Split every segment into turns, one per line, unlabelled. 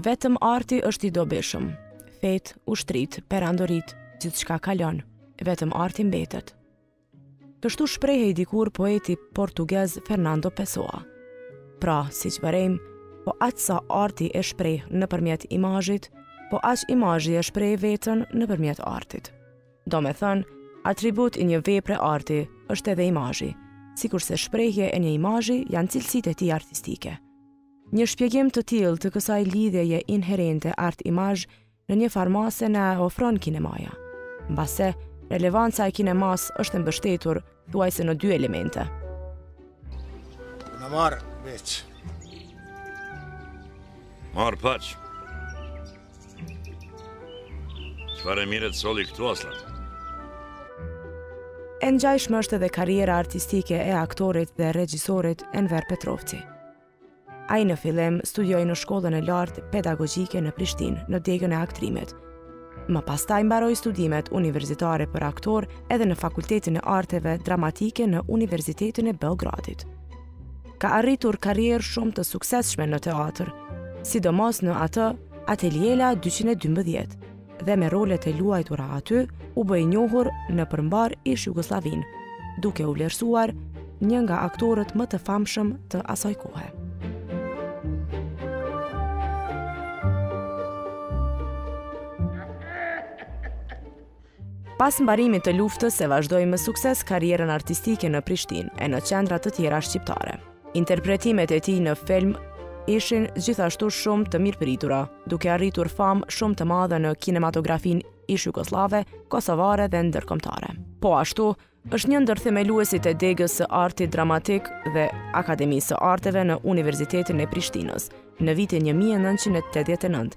Vetëm arti është i dobishëm. Fetë, ushtritë, perandoritë, gjithçka kalon, vetëm arti mbetet. Kështu shprehej dikur poeti portugez Fernando Pessoa. Pra, siç vërejmë, po aq sa arti e shpreh nëpërmjet imazhit, po aq imazhi e shpreh veten nëpërmjet artit. Domethënë, atribut i një vepre arti është edhe imazhi, sikurse shprehje e një imazhi janë cilësitë e tij artistike. Një shpjegim të tillë të kësaj lidhjeje inherente art-imazh në njëfarë mase na e ofron kinemaja. Mbase, relevanca e kinemasë është e mbështetur Thuajse në dy elemente.
Mbarë veç.
Mbarë paç. Çfarë e mire të solli këtu Asllan?
E ngjajshme është edhe karriera artistike e aktorit dhe regjisorit Enver Petrovci. Ai në fillim studioi në shkollën e lartë pedagogjike në Prishtinë, në degën e aktrimit. Më pastaj mbaroi studimet universitare për aktor edhe në Fakultetin e Arteve Dramatike në Universitetin e Beogradit. Ka arritur karrierë shumë të suksesshme në teatër, sidomos në atë Atelje 212. dhe me rolet e luajtura aty u bë i njohur nëpër mbarë ish-Jugosllavinë, duke u vlerësuar një nga aktorët më të famshëm të asaj kohe. Pas mbarimit të luftës e vazhdoi me sukses karrierën artistike në Prishtinë e në qendra të tjera shqiptare. Interpretimet e tij në film ishin gjithashtu shumë të mirëpritura, duke arritur famë shumë të madhe në kinematografinë ish-jugosllave, kosovare dhe ndërkombëtare. Po ashtu, është një ndër themeluesit e degës së artit dramatik dhe Akademisë së Arteve në Universitetin e Prishtinës në vitin 1989,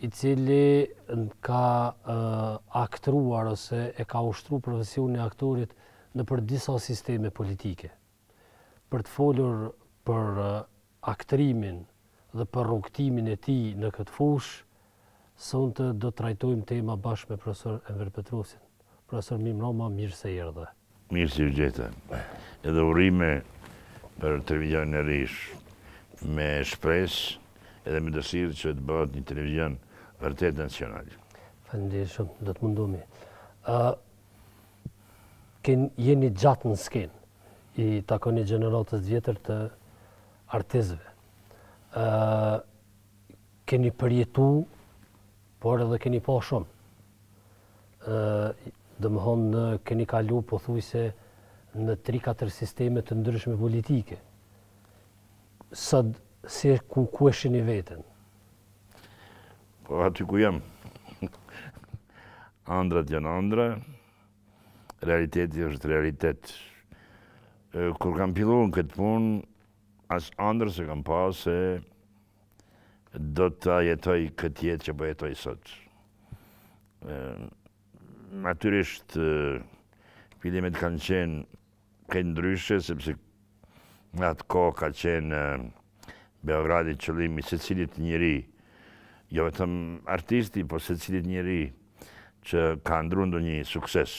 i
cili ka aktruar ose e ka ushtru profesionin e aktorit nëpër disa sisteme politike. Për të folur për aktrimin dhe për rrugëtimin e tij në këtë fushë, sonte do të trajtojmë tema bashkë me profesor Enver Petrovcin. Profesor, mirëmbrëma, mirë se erdhe.
Mirë se u gjeta. Edhe urime për televizionin e ri. Me shpresë edhe me dëshirë që të bëhet një televizion vërtet nacional.
Faleminderit shumë, do të mundohemi. Ë jeni gjatë në skenë. I takoni gjeneratës së vjetër të artistëve. Ë keni përjetu, por edhe keni pa shumë. domethënë keni kalu pothuajse në tri katër sisteme të ndryshme politike. Sot si ku ku e shihni veten?
Po aty ku jam. Andrat janë andra. Realiteti është realitet. Kur kam fillu këtë punë, as andrë s'e kam pa se do ta jetoj këtë jetë që po jetoj sot. Natyrisht, fillimet kanë qenë krejt ndryshe, sepse në atë kohë ka qenë Beogradi qëllimi i secilit njeri, jo vetëm artisti, po secilit njeri që ka ndrru ndonjë sukses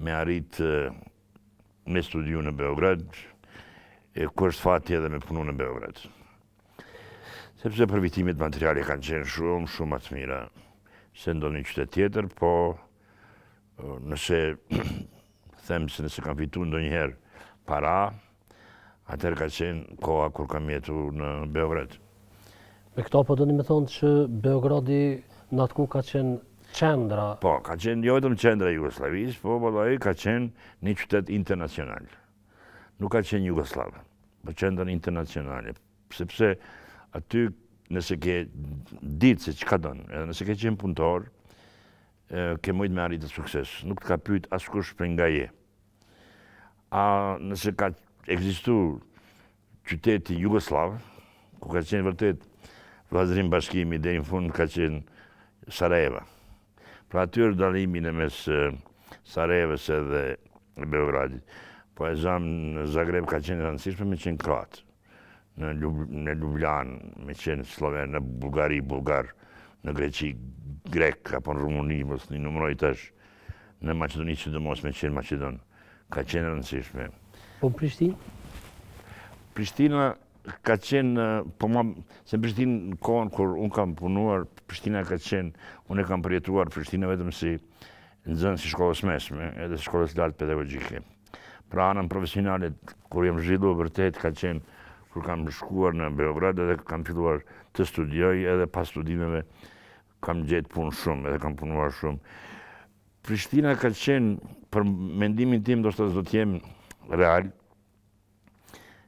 me arrit me studiu në Beograd, e kur është fati edhe me punu në Beograd. Sepse përfitimet materiale kanë qenë shumë, shumë ma të mira, se ndonjë qytet tjetër, po nëse them se nëse kam fitu ndonjë herë para, atëherë ka qenë koha kur kam jetu në Beograd.
Me këtë po doni me thonë që Beogradi në atë kohë ka qenë qendra.
Po, ka qenë jo vetëm qendra e Jugosllavisë, po po ai ka qenë një qytet internacional. Nuk ka qenë Jugosllav, po qendër internacionale, sepse aty nëse ke ditë se çka don, edhe nëse ke qenë punëtor, ke mujtë me arritë sukses. Nuk të ka pyet askush prej nga je. A nëse ka ekzistu Qyteti jugosllav, ku ka qenë vërtet vëllazërim bashkimi deri në fund ka qenë Sarajeva. Pra aty është dallimi në mes Sarajevës edhe Beogradit. Po e zamë në Zagreb ka qenë randësishme me qenë kroat në në Lublan, me qenë Sloven, në Bullgari, Bullgar, në Greqi, Grek, apo në Rumuni, mos t'i numëroj tash, në Macedoni sidomos me qenë macedon. ka qenë e rëndësishme.
Po në Prishtinë?
Prishtina ka qenë, po ma, se në Prishtinë në kohën kur unë kam punuar, Prishtina ka qenë, unë e kam përjetuar Prishtinën vetëm si nxënës i shkollës mesme, edhe i shkollës lartë pedagogjike. Pra anën profesionale, kur jam zhvillu vërtet, ka qenë, kur kam shkuar në Beograd edhe kam filluar të studioj edhe pas studimeve, Kam gjetë punë shumë edhe kam punuar shumë. Prishtina ka qenë, për mendimin tim, dashta s'dashta do t'jem real,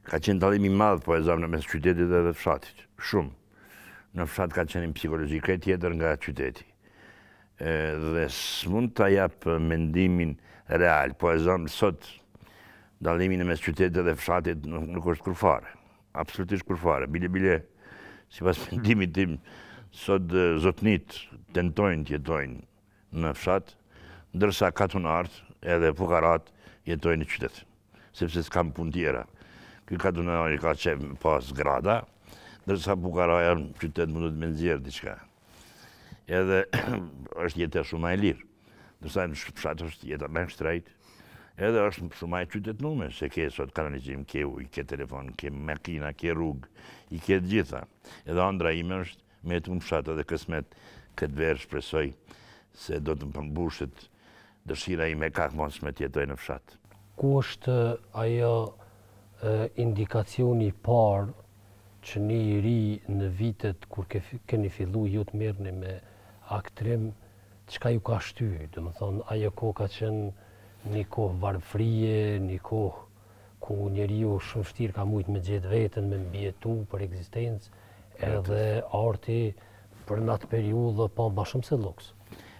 ka qenë dallimi i madh po e zamë në mes qytetit edhe fshatit, shumë. Në fshat ka qenë një psikologji krejt tjetër nga qyteti. Edhe s'mund ta jap mendimin real, po e zamë sot dallimi në mes qytetit edhe fshatit nuk është kurrfare. Absolutisht kurrfarë. Bile bile, sipas mendimit tim, sot zotnitë tentojnë të jetojnë në fshat, ndërsa katunartë edhe fukaratë jetojnë në qytet, sepse s'kanë punë, tjera. Ky katunar ka qef me pas grada, ndërsa fukaraja në qytet mundet me nxjerrë diçka. Edhe është jetë shumë më e lirë. Ndërsa në fshat është jeta më e shtrejtë, edhe është shumë ma e qytetnume, se ke sot kanalizim, ke uj, ke telefon, ke makina, ke rrugë, i ke të gjitha. Edhe andra ime është me jetu në fshat edhe kësmet këtë verë shpresoj se do të më përmbushet Dëshira ime e kahmotshme të jetoj në fshat.
Ku është ajo indikacioni i parë që një i ri në vitet kur keni fillu ju të mirrni me aktrim, çka ju ka shty, domethënë ajo kohë ka qenë një kohë varfërie, një kohë ku njeriu shumë shtirë ka mujtë me gjetë veten, me mbijetu për ekzistencë, edhe arti për në atë periudhë pa ma shumë se luks.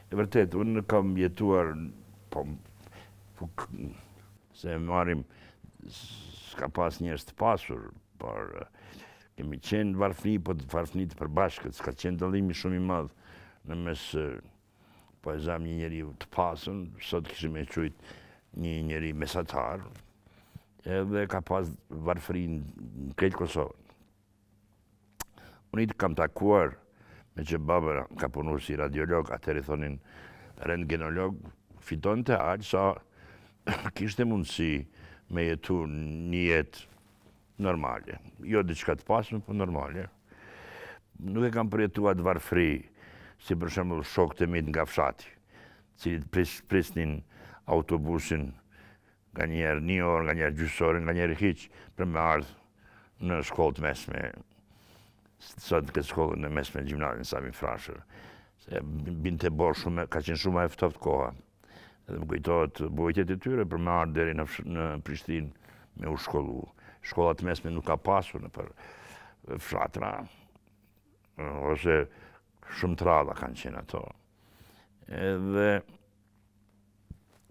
E vërtet, unë kam jetuar, po, po se e marrim, s'ka pas njerëz të pasur, por kemi qenë të varfni, po të varfni të përbashkët, s'ka qenë dallimi shumë i madh në mes Po e zam një njeri të pasun, sot kishim me qujt një njeri mesatar, edhe ka pas varfëri në krejt Kosovën. Unë i kam takuar, meqë baba ka punu si radiolog, atëherë i thonin rentgenolog, fitonte aq sa kishte mundësi me jetu një jetë Normale. Jo diçka të pasme, po normale. Nuk e kam përjetu atë varfëri, si për shembull shokët e mi nga fshati, të cilët pris, prisnin autobusin nganjëherë një orë, nganjëherë gjysore, nganjëherë hiç, për me ardhë në shkollë të mesme, sot në këtë shkollë të mesme gjimnazin Sami Frashëri. Se binte borë shumë, ka qenë shumë e ftoft koha. Edhe më kujtohet vujtjet e tyre për me ardhë deri në Prishtinë me u shkollu. Shkolla të mesme nuk ka pasur nëpër fshatra. Ose shumë të rralla kanë qenë ato. Edhe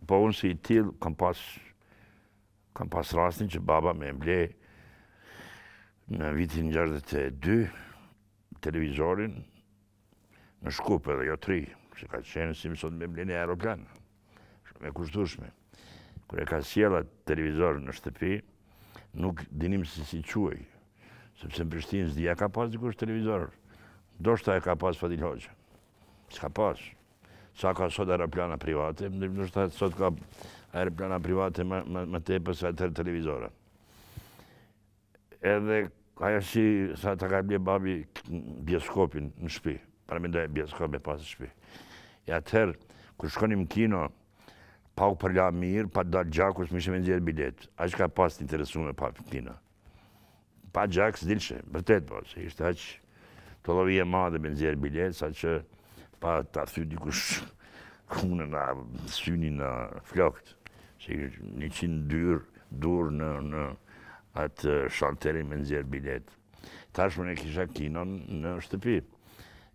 po unë si i tilë kam pas kam pas rastin që baba me ble në vitin 62 televizorin në Shkup edhe jo tri, që ka qenë si sot me ble ni aeroplan, shumë e kushtushme. Kur e ka sjell at televizor në shtëpi, nuk dinim se si quhej, sepse në Prishtinë s'di a ka pas dikush televizor, ndoshta e ka pas Fadil Hoxha, s'ka pas, sa ka sot aeroplana private, ndoshta sot ka aeroplana private më tepër se atëherë televizora. Edhe ajo si se ta ka ble babi bioskopin në shpi. Paramendoje bioskop me pas në shpi. E atëherë, kur shkonim në kino, pa u përla mirë, pa dalë gjaku, s'mujshe me nxjerrë bilet. Aq ka pas të interesume për kino. Pa gjak s'dilshe, vërtet po, se ishte aq Tollovi e madhe me nxjerrë bilet, sa që pa ta thy dikush hunën a synin a flokët, që njëqind duar, duar në, në atë shalterin me nxjerrë bilet. Tash unë e kisha kinon në shtëpi,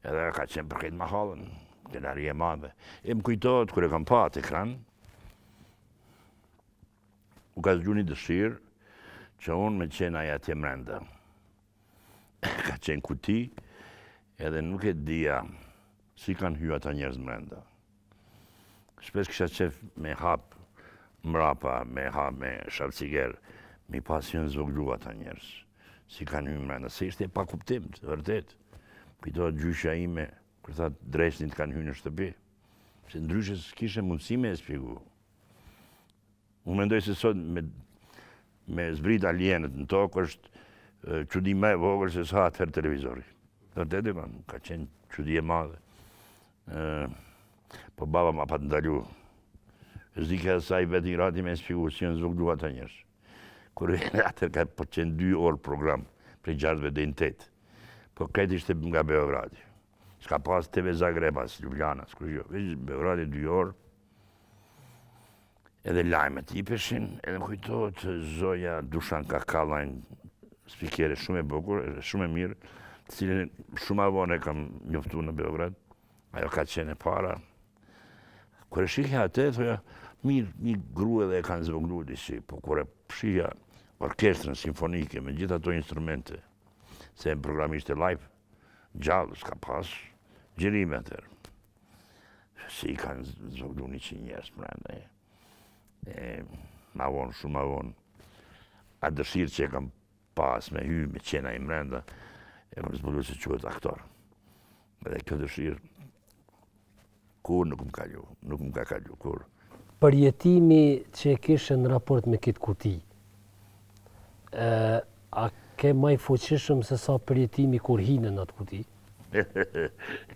edhe ka qenë për këtë mahalën, kënaqësi e madhe. E më kujtohet, kur e kam pa atë ekran, m'u ka zgju një dëshirë që unë me qenë ai atje mrenda. Ka qenë kuti, edhe nuk e dija si kanë hy ata njerëz mrenda. Shpesh kisha qef me hap mrapa, me hap me shafciger, me i pa si janë zvoglu ata njerëz. Si kanë hy mrenda, se ishte pa kuptim, të vërtet. Kujtohet gjyshja ime, kur tha dreqnit kanë hy në shtëpi. Se ndryshe s'kishte mundësi me e spjegu. Unë mendoj se sot me zbrit alienët në tokë është çudi ma e vogël se sa atëherë televizori. Vërtet e kam, ka qenë çudi e madhe. E po baba ma pat ndalu. S'dike as ai vetë i ngrati me spjegu si janë zvoglu ata njerëz. Kur e atëherë ka po qenë dy orë program, prej gjashtëve deri në tetë. Po krejt ishte nga Beogradi. S'ka pas TV Zagreb as Ljubljana, Shkup jo. Veç Beogradi dy orë. Edhe lajmet i jepshin, edhe më kujtohet zoja Dushanka Kalanj, spikere shumë e bukur, edhe shumë e mirë, të cilën shumë ma vonë e kam njoftu në Beograd, ajo ka qenë e para. Kur e shikja atë, thoja, mirë, një gru edhe e kanë zvoglu disi, po kur e shikja orkestrën simfonike me gjithë ato instrumente, se programi ishte live, Gjallë s'ka pas xhirime atëherë. Si i kanë zvoglu njëqind njerëz mrenda. E, ma vonë, shumë ma vonë. A dëshirë që e kam pas me hy, me qenë ai mrenda, e kam zbulu se quhet aktor. Dhe kjo dëshirë, Kurrë nuk më ka kalu, nuk më ka kalu, kurrë.
Përjetimi që e kishe në raport me këtë kuti, a ke ma i fuqishëm se sa përjetimi kur hine në atë kuti?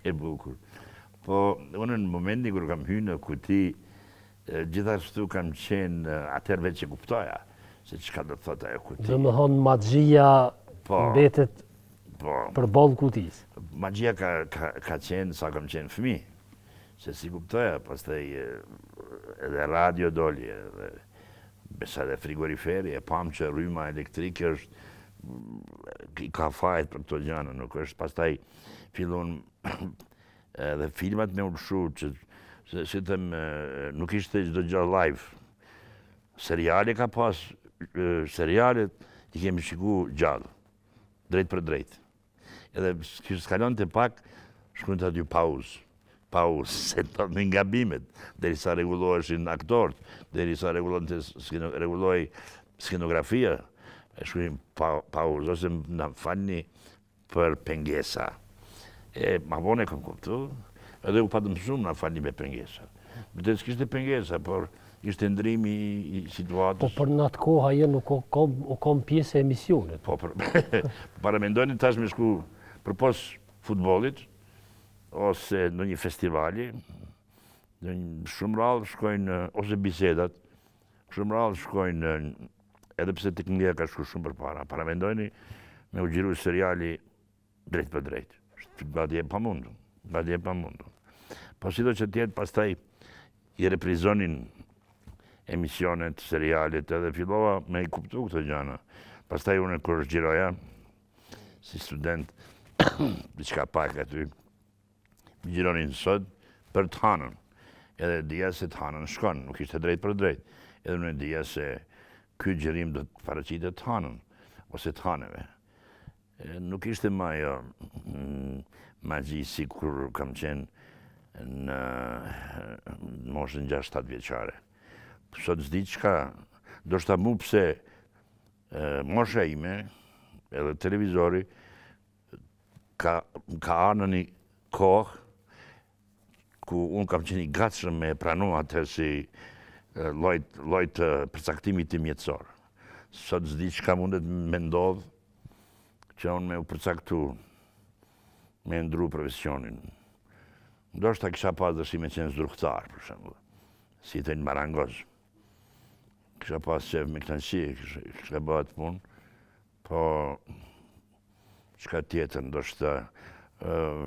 E bukur. Po, unë në momentin kur kam hy në kuti, Gjithashtu kam qenë, atëherë veç e kuptoja se çka do të thotë ajo kuti.
Domethënë magjia po. mbetet po. përballë kutisë.
Magjia ka ka ka qenë sa kam qenë fëmijë. Se s'i kuptoja, pastaj edhe radio doli edhe besa edhe frigoriferi e pam që rryma elektrike është i ka fajt për këto gjëra, nuk është pastaj fillon Edhe filmat me u lëshu, qysh të them, nuk ishte çdo gjë live. Seriale ka pas, serialet i kemi shiku gjallë, drejt për drejt. Edhe kështu kalonte pak, shkrunte aty pauzë, pauzë, se ato gabimet, derisa rregulloheshin aktorët, derisa rregullohen të rregullohej skenografia, shkrunte pauzë, ose na falni, për pengesa. E ma vonë e kam kuptu, edhe u patëm mësu na falni me pengesa. Vërtet s'kishte pengesa, por ishte ndrimi i situatës.
Po për në atë kohë jo nuk u kam pjesë e emisionit.
Po për... Paramendoni tash me shku përpos futbollit, ose ndonjë festivali, në një shumë rralë shkojnë, ose bisedat, Shumë rrallë shkojnë, edhe pse teknika ka shku shumë përpara. Paramendoni me u gjiru seriali drejt për drejt. Është gati e pamundur. Gati e pamundur. Po sido që të jetë, pastaj i reprizonin emisionet, serialet, edhe fillova me i kuptu këto gjana. Pastaj unë kur gjiroja, si student, diçka pak aty, Gjironin sot për të hanën. Edhe e dija se të hanën shkon, nuk ishte drejt për drejt. Edhe unë e dija se ky gjirim do të paraqitet të hanën, ose të hanëve. Nuk ishte ma jo mm, magji sikur kam qenë në moshën 6-7 vjeçare. Sot s'di çka, ndoshta mu pse mosha ime, edhe televizori, Ka ka ardhë një kohë ku unë kam qenë i gatshëm me pranu atë si lloj lloj të përcaktimit tim jetësor. Sot s'di çka mundet me ndodh që unë me u përcaktu me ndru profesionin. Ndoshta kisha pas dëshirë me qenë zdrukthtar, për shembull, si i thonë marangoz. Kisha pas qejf me kënaqësi, kisha ba atë punë, Po, çka tjetër, ndoshta,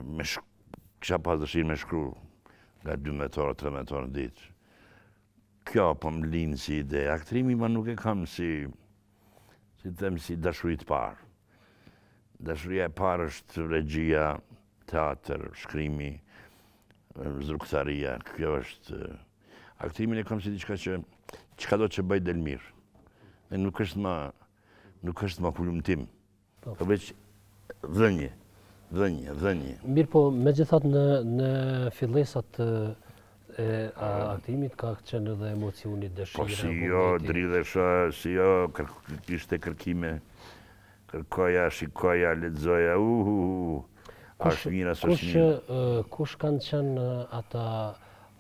me shkru, kisha pas dëshirë me shkru, nga 2 me 3 orë, 3 me 4 orë në ditë. Kjo, po më lind si ide, aktrimi ma nuk e kam si, si të them, si dashuri t'parë. Dashuria e parë është regjia, teatër, shkrimi, zdrukthtaria, kjo është... Aktrimin e kam si diçka që, çkado që bëj del mirë. Dhe nuk është ma... Nuk është ma hulumtim. Po. Përveç dhënie, dhënie,
dhënie. Mirëpo, megjithatë në, në fillesat e aktrimit ka qenë edhe emocioni, dëshira.
Po si jo, dridhesha, si jo, kër, kishte kërkime, kërkoja, shikoja, lexoja, uhu, ashtë mira, së shmi.
Kush, kush kanë qenë ata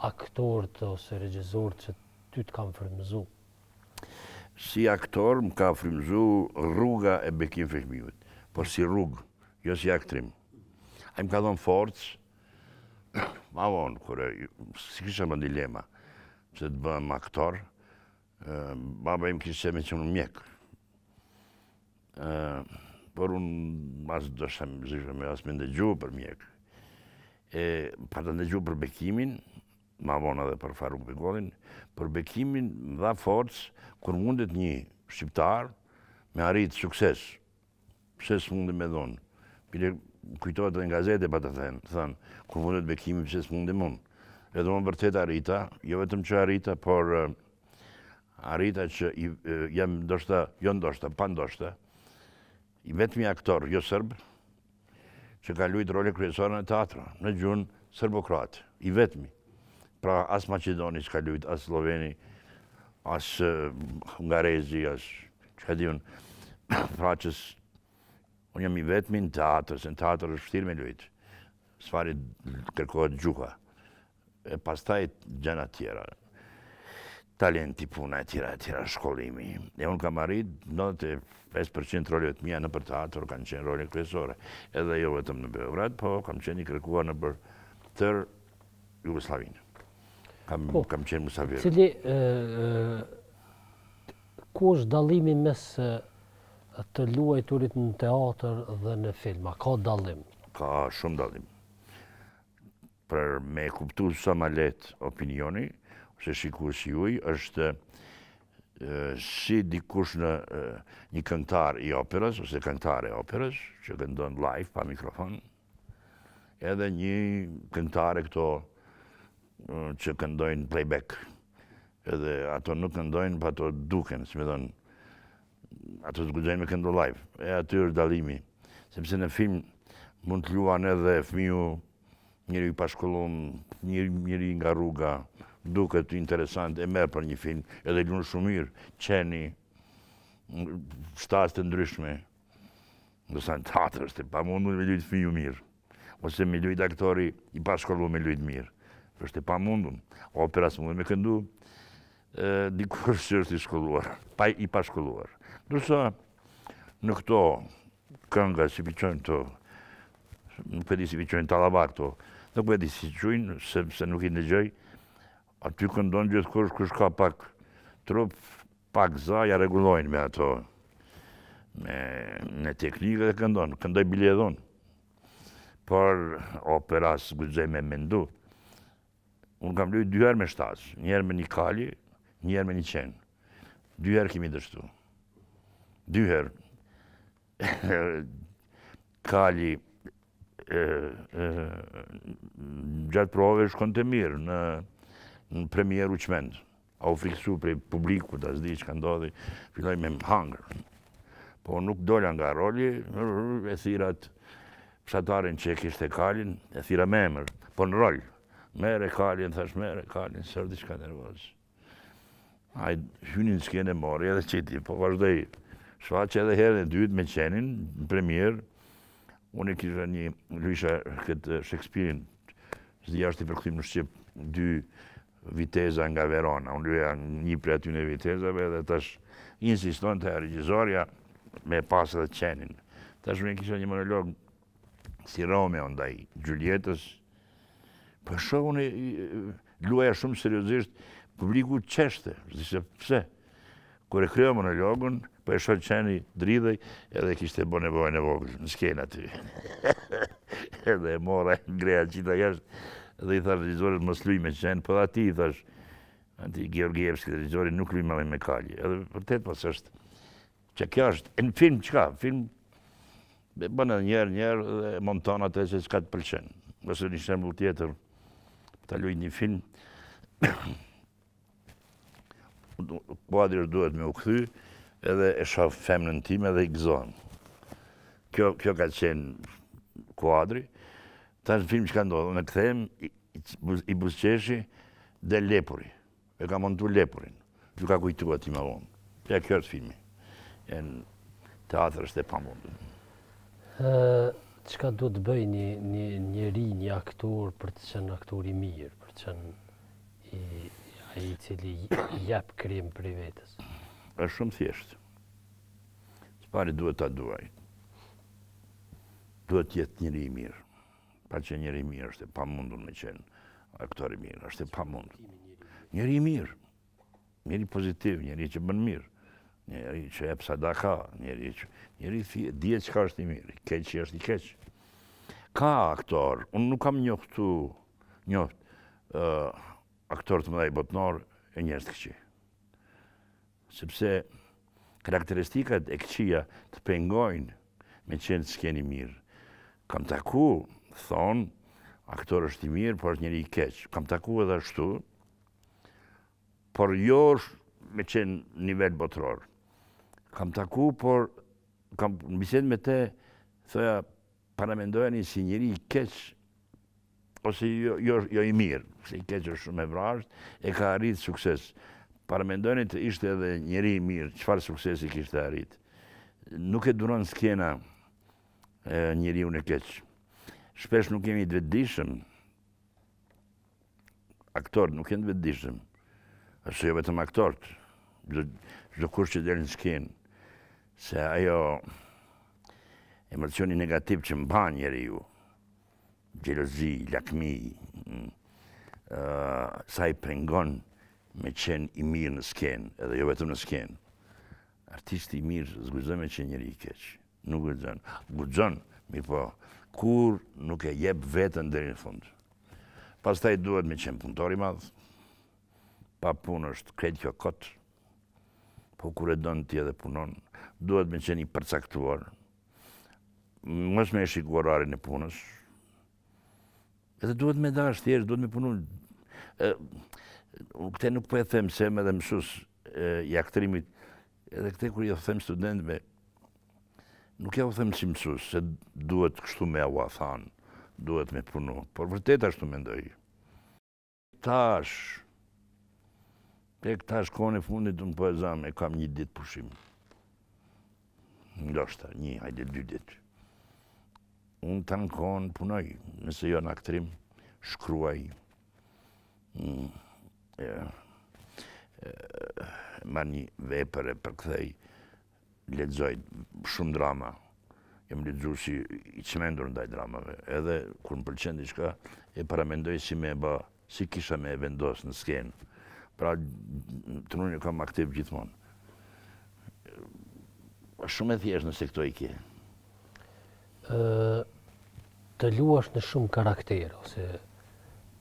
aktorët ose regjizorët që ty të kanë frymëzu?
Si aktor më ka frymëzu rruga e Bekim Fehmiut, por si rrugë, jo si aktrim. Ai më ka dhënë forcë, ma vonë, kur e, s'kisha më dilema, se do bëhem aktor, baba im kish qef me qenë mjek. Por unë natyrisht s'dojsha as me ndëgju për mjek. E pata ndëgju për Bekimin, ma vonë edhe për Faruk Begolin, por Bekimi më dha forcë kur mundet një shqiptar me arrit sukses. Pse s'mundem edhe unë? Bile m'kujtohet edhe në gazetë pata thënë, thënë, kur mundet Bekimi pse s'mundem unë. Edhe unë vërtet arrita, jo vetëm që arrita, por arrita që jam ndoshta, jo ndoshta, pa ndoshta, I vetmi aktor jo serb që ka lujt role kryesore në teatro, në gjuhën serbo-kroate. I vetmi. Pra as maqedoni s'ka lujt, as slloveni, as hungarezi, as çka di unë, francez. Unë jam i vetmi në teatër, se në teatër është vështirë me lujt. S'pari kërkohet gjuha. E pastaj gjana tjera. Talenti, puna e tjera e tjera, shkollimi. E unë kam arrit, 95% rolet e mia nëpër teatër kanë qenë role kryesore. Edhe jo vetëm në Beograd, po kam qenë i kërkuar nëpër tërë Jugoslavinë. Kam, po, kam qenë mysafir.
Cili, ku është dallimi mes të luajturit në teatër dhe në film? A ka dallim?
Ka shumë dallim. Për me e kuptu sa ma lehtë opinioni, ose shikuesi juj, është si dikush në një këngtar i operës, ose këngtar e operës, që këndon live pa mikrofon, edhe një këngtar e këto që këndojnë playback, edhe ato nuk këndojnë, pa po ato duken, si me thënë, ato s'guxojnë me këndo live, e aty është dallimi, sepse në film mund të luan edhe fmiu Njeriu i pashkollun, një njeri nga rruga, duket interesant, e merr për një film, edhe lun shumë mirë, qeni, shtazë të ndryshme. Ndërsa në teatër është e pamundur me lujt fëmiju mirë. Ose me lujt aktori i pashkollu me lujt mirë. është e pamundur. Opera s'mund me këndu dikush që është i shkolluar, pa i pashkolluar. Ndërsa në këto kënga si po i qujnë këto, nuk po e di si po i qujnë tallava këto, nuk e di si i qujnë, sepse nuk i ndëgjoj, aty këndon gjithkush, kush ka pak trup, pak za, ia rregullojnë me ato, me, me teknikë dhe këndon, këndoj bile edhe unë, por opera s'guxoj me mendu, Unë kam lujt dy herë me shtazë, një herë me një kali, një herë me një qen. Dy herë kemi dështu. Dy herë. kali, gjatë prove shkonte mirë në, në premierë u çmend. A u frikësu prej publikut, a s'di çka ndodhi, filloi me më hangër. Po nuk dola nga roli, e thirra atë fshatarin që e kishte kalin, e thirra me emër, po në rol. Merre kalin, thash merre kalin, se diçka nervoz. Ai hyni në skenë e mori edhe e qiti, po vazhdoi shfaqja. Edhe herën e dytë me qenin, në premierë, unë kisha një, lujsha këtë Shakespeare-in, s'di a asht i përkthym në shqip, dy Viteza nga Verona, unë luaja një prej atyre Vitezave dhe tash insistonte regjizorja me pas edhe qenin. Tash unë kisha një monolog si Romeo ndaj Xhulietës. Po shoh unë luaja shumë seriozisht, publiku qeshte, s'di pse? Kur e kreva monologun, po e shoh qeni dridhej edhe kishte bo nevojën e vogël në skenë aty. edhe e mora dreq e qita jashtë dhe i thash regjizorit më s'luj me qen, po dhe atij i thash Ljupço Georgievski dhe regjizorit nuk luj më me kali. Edhe vërtet mos është që kjo është në film çka, filmin e bën edhe njëherë njëherë dhe monton atë që çka të pëlqen. Nëse një shembull tjetër, ta lujsh një film, Kuadri duhet me u kthy edhe e shof femnën time dhe i gëzohem. Kjo, kjo ka qenë kuadri. Tash në film që ka ndodhë, në kthehem i busqeshi dhe lepuri. E ka montu lepurin. Ju ka kujtu ati ma vonë. Ja kjo është filmi. E në teatër është e pamundur.
Çka duhet të bëjë një, një njeri, një aktor për të qenë aktor i mirë, për të qenë ai i cili jep krejt prej vetes.
Është shumë thjesht. Së pari duhet ta dojë. Duhet të jetë njeri i mirë. Pa qenë njeri i mirë është e pamundur me qenë aktor i mirë, është e pamundur. Njeri i mirë. Njeri pozitiv, njeri që bën mirë, njeri që jep sadaka, njeri që njeri thjesht dihet çka është i mirë, keqi është i keq. Ka aktorë, unë nuk kam njohtu, njoft ë aktorë të mëdhenj botnorë e njerëz të këqij. Sepse karakteristikat e këqija të pengojnë me qenë në skenë i mirë. Kam taku, thonë, aktor është i mirë, por është njeri i keq. Kam taku edhe ashtu, Por jo është me qenë nivel botëror. Kam taku, por kam në bisedë me te, thoja, paramendojeni si njeri i keq, ose jo, jo, jo i mirë, se i keq është shumë e vrasht, e ka arrit sukses. Paramendojeni të ishte edhe njeri i mirë, çfarë suksesi kishte arrit. Nuk e duron skena njeriun e keq. Shpesh nuk jemi t'vetëdishëm, Aktorët nuk janë t'vetëdijshëm. Ashtu jo vetëm aktorët. Çdokush që del në skenë, se ajo emocioni negativ që mban njeriu, xhelozi, lakmi, mm, sa i pengon me qenë i mirë në skenë, edhe jo vetëm në skenë. Artisti i mirë s'guxon me qenë njeri i keq. Nuk guxon. Guxon, mirëpo kur nuk e jep veten deri në fund. Pastaj duhet me qenë punëtor i madh. Pa punë është krejt kjo kot. Po kur e don ti edhe punon, duhet me qenë i përcaktuar. Mos me e shikuar orarin e punës, Edhe duhet me dash thjesht, duhet me punu. Këte nuk po e them se jam edhe mësus i aktrimit, edhe këte kur jau them studentve, nuk jau them si mësus, se duhet kështu me jau thanë, duhet me punu, por vërtet ashtu mendoj. Tash, tek tash kohën e fundit unë po e zamë, e kam një ditë pushim. Ndoshta, një, hajde dy ditë. Unë tanë kohën punoj, nëse jo në aktrim, shkruaj. Mm, marr një vepër e përkthej, lexoj shumë drama. Jam lexues i çmendur ndaj dramave. Edhe kur më pëlqen diçka, e paramendoj si me e ba, si kisha me e vendos në skenë. Pra trunin e kam aktiv gjithmonë. Shumë e thjeshtë nëse këto i ke.
Të luash në shumë karaktere, ose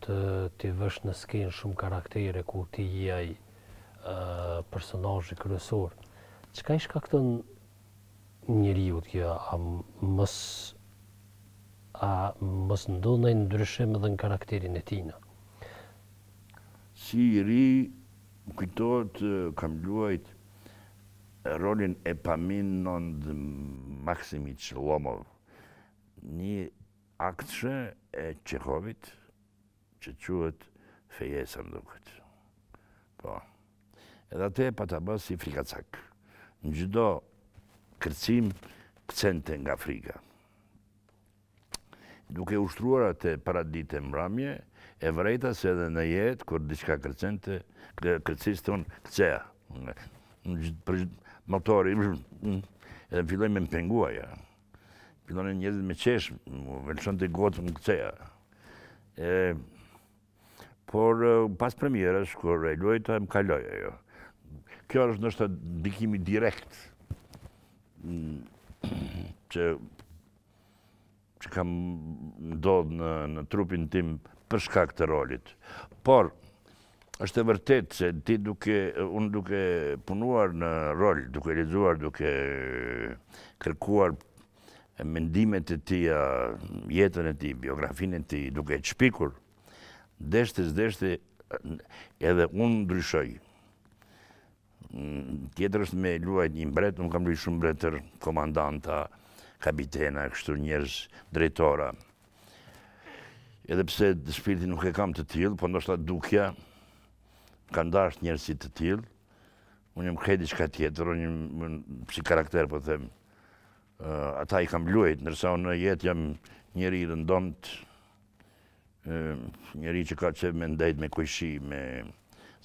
të t'i vësh në skenë shumë karaktere ku ti je ai personazhi kryesor. Çka i shkakton njeriut kjo? A mos a mos ndodh ndonjë ndryshim edhe në karakterin e tij?
Si njeri, më kujtohet kam luajt rolin e Paminond Maksimiç Llomov, njiaktshe e Çehovit që quhet Fejesa më duket. Po. Edhe atë e pata bërë si frikacak. Në çdo kërcim kcente nga frika. duke ushtruar atë paradite e mbrëmje, e vërejta se edhe në jetë, kur diçka kërciste, unë kceja, për motori, edhe filloi me më pengu ajo. Fillun njerëzit me qesh, ma lëshojshin gotën, kceja. Por pas premierës, kur e luajta, më kaloi ajo. Kjo është ndoshta ndikimi direkt, që që ka ndodhë në, në trupin tim për shkak të rolit. Por, është e vërtetë se ti duke, unë duke punuar në rol, duke lexuar, duke kërkuar mendimet e tija, jetën e tij, biografinë e tij, duke e shpikur, deshte, s'deshte, edhe unë ndryshoj. Tjetër është me luajt një mbret, unë kam luajt shumë mbretër, komandanta, kapitena, kështu njerëz, drejtora. Edhe pse shpirti nuk e kam të tillë, po ndoshta dukja ka dashtë njerëz të tillë. Unë jam krejt diçka tjetër, unë jam si karakter, po them, Ata i kam luajt, ndërsa unë në jetë jam njeri i rëndomtë, njeri që ka qef me ndejt me kojshi, me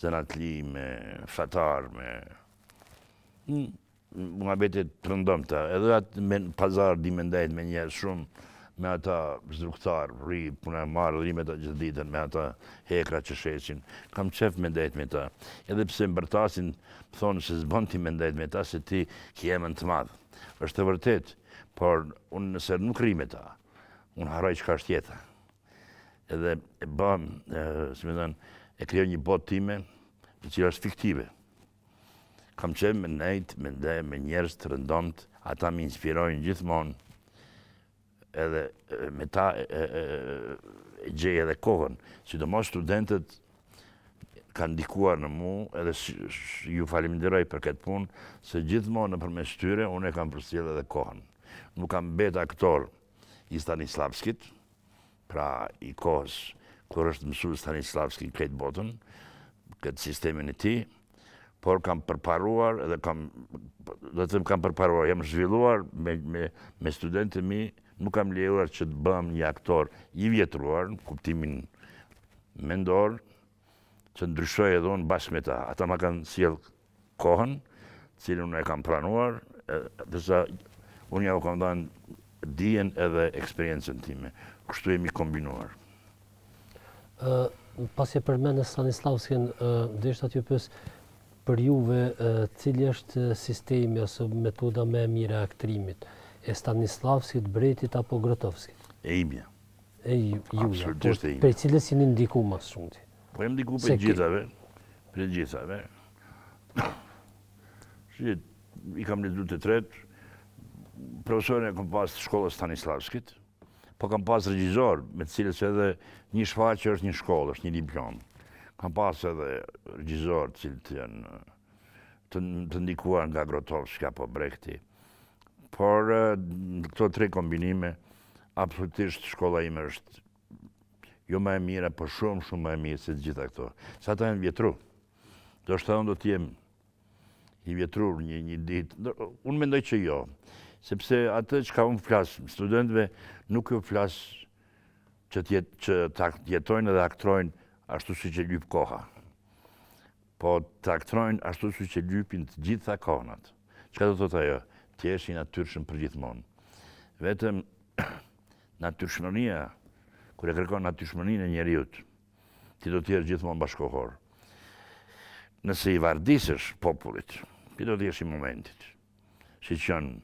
zanatli, me fshatar, me... Hmm, Nga betit të rëndomta, edhe atje në pazar di me ndejt me njerëz shumë, me ata zruktar, rri, puna e mbarë, rri me ta gjith ditën, me ata hekra që shesin, kam qef me ndejt me ta. Edhe pse më bërtasin, më thonë se s'bën ti me ndejt me ta, se ti ki emën të madh. Është e vërtetë, por unë nëse nuk rri me ta, unë harroj çka është jeta. Edhe e bën, si më thën, e krijoj një botë time, e cila është fiktive. Kam qef me nejt, me ndejt, me njerëz të rëndomtë, ata më inspirojnë gjithmonë. edhe me ta e gjej edhe kohën, sidomos studentët kanë ndikuar në mu edhe i falënderoj për këtë punë, se gjithmonë nëpërmes tyre unë e kam përcjellë edhe kohën. Nuk kam mbet aktor i Stanislavskit, pra i kohës kur e ka mësu Stanislavski krejt botën, këtë sistemin e tij, por kam përparuar dhe kam, domethënë kam përparuar, jam zhvilluar me, me, me studentët e mi, nuk kam lejuar që të bëhem një aktor i vjetruar, në kuptimin mendor, që ndryshoj edhe unë bashkë me ta. Ata ma kanë sjellë kohën, të cilën unë e kam pranuar, ndërsa unë jau kam dhanë dijen edhe eksperiencën time. Kështu jemi kombinuar.
Pasi e përmende Stanislavskin, desha të ju pys, për juve, cili është sistemi ose metoda më e mirë e aktrimit, e Stanislavskit, Brehtit apo Grotovskit?
E imja.
E
juaja, por
prej cilës jeni ndiku ma shumti?
Po jam ndiku prej të gjithave, prej të gjithave. Shqy, i kam lexu të tretë, profesorët i kam pas të shkollës Stanislavskit, po kam pas regjisorë, me të cilët edhe një shfaqje është një shkollë, është një diplomë. Kam pas edhe regjisorë të cilët janë të ndikuar nga Grotovski apo Brehti. Por në këto tre kombinime, absolutisht shkolla ime është jo më e mira, por shumë, shumë më e mirë se të gjitha këto. Se ata janë vjetru, ndoshta unë do të jem i vjetru një, një ditë, unë mendoj që jo, sepse atë çka unë flas, studentëve nuk ju flas që, tjet, që të jetojnë dhe aktrojnë ashtu siç e lyp koha. Po të aktrojnë ashtu siç e lypin të gjitha kohnat. Çka do të thotë ajo? Të jesh i natyrshëm përgjithmonë. Vetëm natyrshmëria, kur e kërkon natyrshmërinë e njeriut, ti do të jesh gjithmonë bashkëkohor. Nëse i vardisesh popullit, ti do të jesh i momentit. siç janë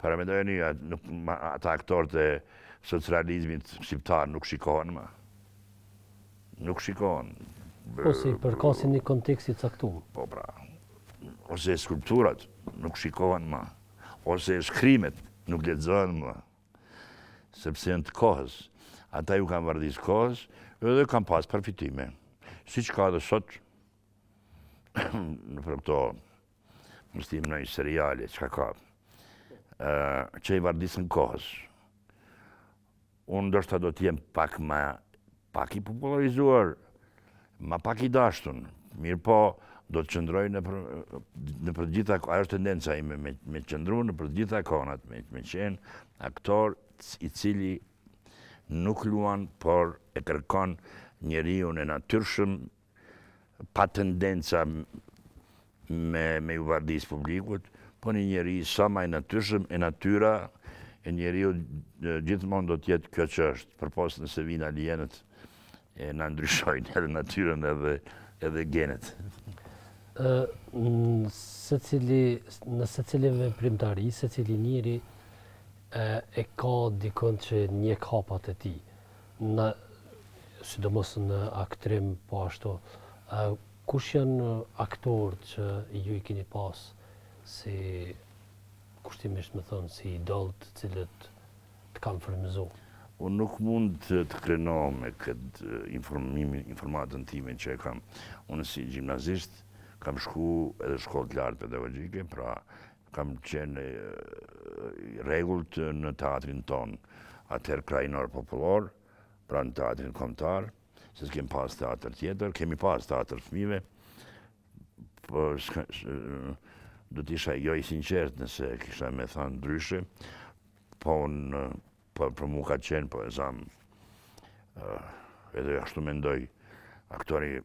paramendojeni ata aktorët e socializmit shqiptar nuk shikohen më. Nuk shikohen.
Ose i përkasin një konteksti caktuar.
Po pra. Ose skulpturat nuk shikohen më. Ose shkrimet nuk lexohen më. Sepse janë të kohës. Ata ju kanë vardis kohës edhe kanë pas përfitime. Siç ka dhe sot nëpër këto Muslim në një seriale, çka ka, që i vardisen kohës. Unë ndoshta do t'jem pak ma, pak i popularizuar, ma pak i dashtun, mirëpo, do të qëndroj nëpër, nëpër t'gjitha, ajo është tendenca ime me, me qëndru nëpër t'gjitha kohnat, me, me qenë aktor i cili nuk luan, por e kërkon njeriun e natyrshëm pa tendenca me ju vardis publikut, po një njeri sa ma i natyrshëm e natyra e njeriut gjithmon do t'jetë kjo që është, përpos nëse vijnë alienët e na ndryshojnë edhe natyrën edhe gjenet.
Në secilën, në secilën veprimtari, secili njeri e ka dikon që ndjek hapat e tij. në sidomos në aktrim po ashtu kush janë aktorët që ju i keni pas si kushtimisht me thënë si idol të cilët të kanë frymëzu?
Unë nuk mund të të krenohem me këtë informimin, informatën time që e kam. Unë si gjimnazist kam shku edhe shkollë të lartë pedagogjike, pra Kam qenë i rregullt në teatrin tonë, atëherë krahinor popullor, pra në teatrin kombëtar, se s'kemi pas teatër tjetër, kemi pas teatër t'fëmijëve, po do të isha jo i sinqertë nëse kisha me thënë ndryshe, po unë po për mua ka qenë po e zam edhe ashtu mendoj aktori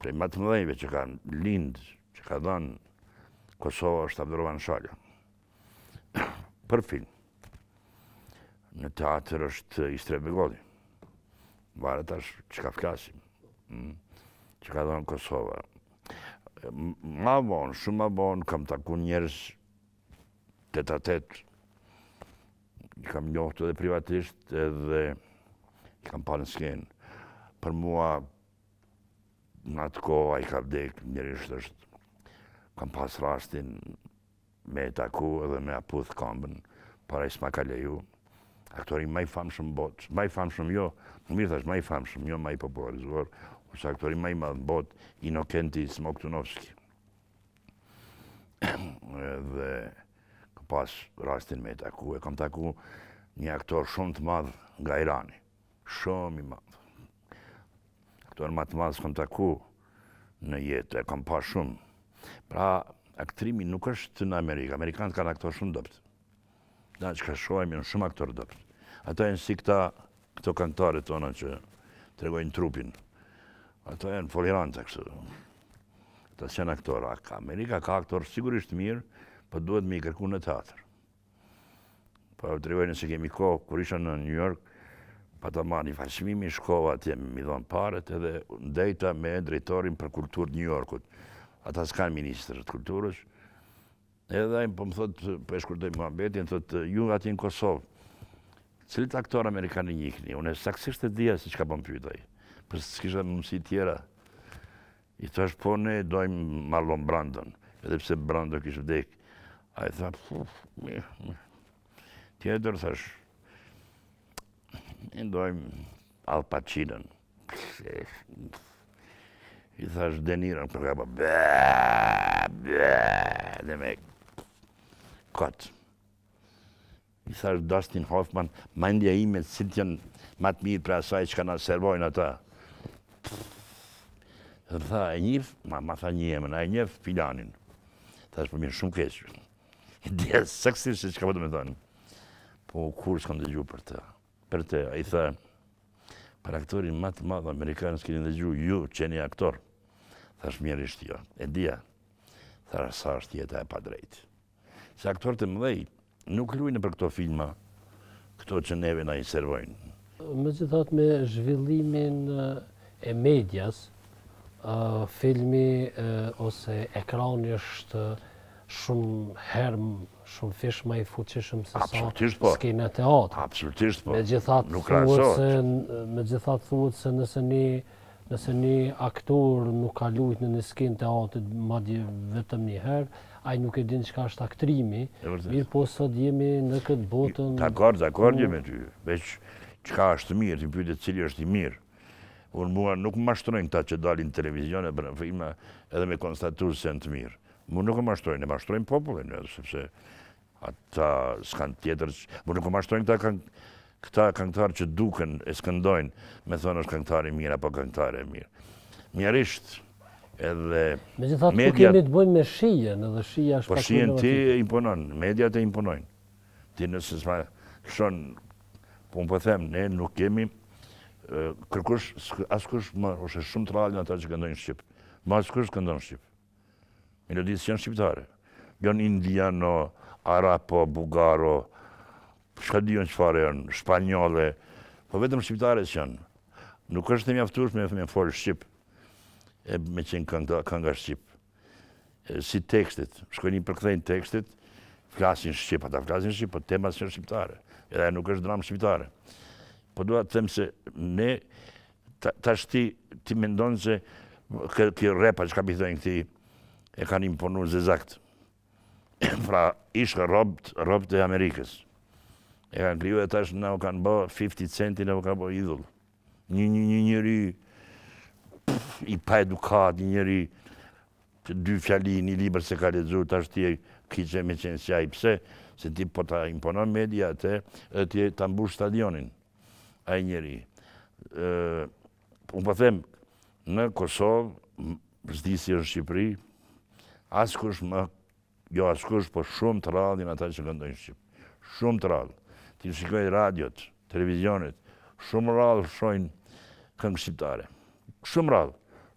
prej ma të mëdhenjve që kanë lind, që ka dhënë Kosova është Abdurrahman Shala. Për film. Në teatër është Istref Begolli. Varet tash çka flasim. Mm, që ka dhënë Kosova. Ma vonë, shumë ma vonë, kam taku njerëz të të tëtë I kam njoftë edhe privatisht edhe i kam parë në skenë. Për mua, në atë kohë, ai ka vdek, njëri është, kam pas rastin me e taku edhe me ia puth kambën, por ai s'ma ka leju. Aktori ma i famshëm n'botë, ma i famshëm jo, mirë thashë, ma i famshëm jo, ma i popularizuar, ose aktori ma i madh në botë, Inokenti Smoktunovski. dhe ka pas rastin me taku, e kam taku një aktor shumë të madh nga Irani, shumë i madh. Aktor ma të madh s'kam taku në jetë, e kam pa shumë. Pra, aktrimi nuk është në Amerikë, Amerikanët kanë aktorë shumë të dobët. Na çka shohim janë shumë aktorë të dobët. Ata janë si këta, këto kangtare tona që tregojnë trupin. Ata janë folirantë kështu. Ata janë aktorë. Amerika ka aktorë sigurisht të mirë, po duhet me i kërku në teatër. Po të tregoj se kemi kohë, kur isha në New York, pata marrë një far çmimi, shkova atje m'i dhanë paret edhe ndejta me drejtorin për kulturë të New Yorkut. Ata s'kanë ministrë të kulturës, Edhe ai po më thot, po e shkurtoj muhabetin, thot ju atje në Kosovë, cilët aktorë amerikanë njihni? Unë saksisht e dija se çka po më pyt ai. Po s'kisha mundësi tjera. I thash po ne dojmë Marlon Brandon, edhe pse Brando kish vdek. Ai tha, mirë, Tjetër thash, ne dojmë Al Pacinon. I thash De Niron përgaba, bërë, bërë, dhe me këtë. I thash Dustin Hoffman, mendja ime cilët janë ma të mirë prej asaj çka na servojnë ata. Dhe tha, e njef, ma, ma tha një emën, a e njef filanin. Thash po më vjen shumë keq. Dhe, saktësisht e dija çka po do me thonë. Po, kur s'kam dëgju për të. Për të, ai tha, për aktorin ma të madh amerikan s'keni ndëgju, ju që jeni aktor. Thash mjerisht jo, e dija. Thash sa është jeta e padrejtë. Se aktorët e mëdhej nuk lujnë për këto filma, këto që neve na i servojnë.
Megjithatë me zhvillimin e medias, filmi ose ekrani është shumë herë shumëfish më i fuqishëm se sa
po.
skena e teatrit.
Absolutisht po.
Megjithatë nuk thuhet se megjithatë thuhet se nëse një nëse një aktor nuk ka luajtur në një skenë teatrit madje vetëm një herë, ai nuk e din çka është aktrimi. Mirëpo sot jemi në këtë botën.
Dakor, dakor jemi me ty. Veç çka është mirë, ti pyete cili është i mirë. Unë mua nuk më mashtrojnë këta që dalin në televizion e bëjnë filma edhe me konstatu se janë të mirë. Mu nuk më mashtrojnë, e mashtrojnë popullin, edhe sepse ata s'kanë tjetër, mu nuk më mashtrojnë këta kan këta këngëtarë që duken e s'këndojnë, me thonë është këngëtar i mirë apo këngëtare e mirë. Mjerisht, edhe...
Megjithatë kemi të bëjmë me shijen, edhe shija është...
Po shijen ti e imponon, mediat e imponojnë. Ti nëse s'ma shon, po më po them, ne nuk kemi... Kërkush, askush më është shumë të rrallë ata që këndojnë shqip. Ma askush s'këndon shqip. Meloditë s'janë shqiptare. Janë indiano, arabo, bullgaro, çka di unë çfarë janë, spanjolle, po vetëm shqiptare s'janë. Nuk është e mjaftueshme me fol shqip e me qenë këngë, kënga shqip. Si tekstet, shkojnë i përkthejnë tekstet, flasin shqip, ata flasin shqip, po temat s'janë shqiptare. Edhe nuk është dramë shqiptare. Po dua të them se ne Tash ti ti mendon se ky rrepa çka po i thojnë këti e kanë imponuar zezakët. Pra ish-robt, robt e Amerikës. E kanë kriju e tash na u ka bë 50 Centi, na u ka bë idhull. Një një një njeri i paedukatë, një njeri që dy fjali, një libër s'e ka lexuar tash ti e ki qef me qenë si ai pse se ti po ta imponon media atë, dhe ta mbush stadionin. ai njeri. Unë po them, në Kosovë, s'di si është n'Shqipëri, askush më, jo askush, po shumë të rrallë janë ata që këndojnë shqip. Shumë të rrallë. T'i shikoj radiot, televizionet, shumë rrallë lshojnë këngë shqiptare. Shumë rrallë.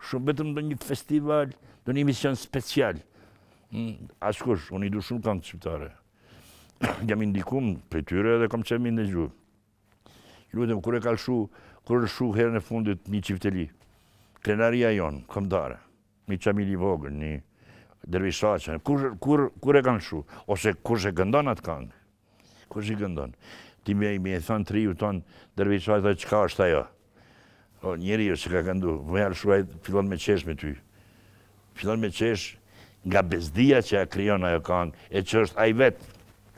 Shumë vetëm ndonjë festival, ndonjë emision special. Hmm, askush, unë i du shumë këngët shqiptare. Jam i ndikum prej tyre edhe kom qef m'i ndëgju. Lutem, kur e ka lëshu, kur e lëshun herën e fundit një çifteli? Krenaria jonë, kombtare. Një Qamili i Vogël, një Dervish Shaqa. Kur, kur, kur e kanë lëshu? Ose kush e këndon atë kangë? Kush e këndon? Ti me, me i thonë të riut tonë Dervish Shaqa, çka është ajo? O njeri jo që ka këndu, me ia lëshu, ai fillon me qesh me ty. Fillon me qesh nga bezdia që ia krijon ajo kangë, e që është ai vet.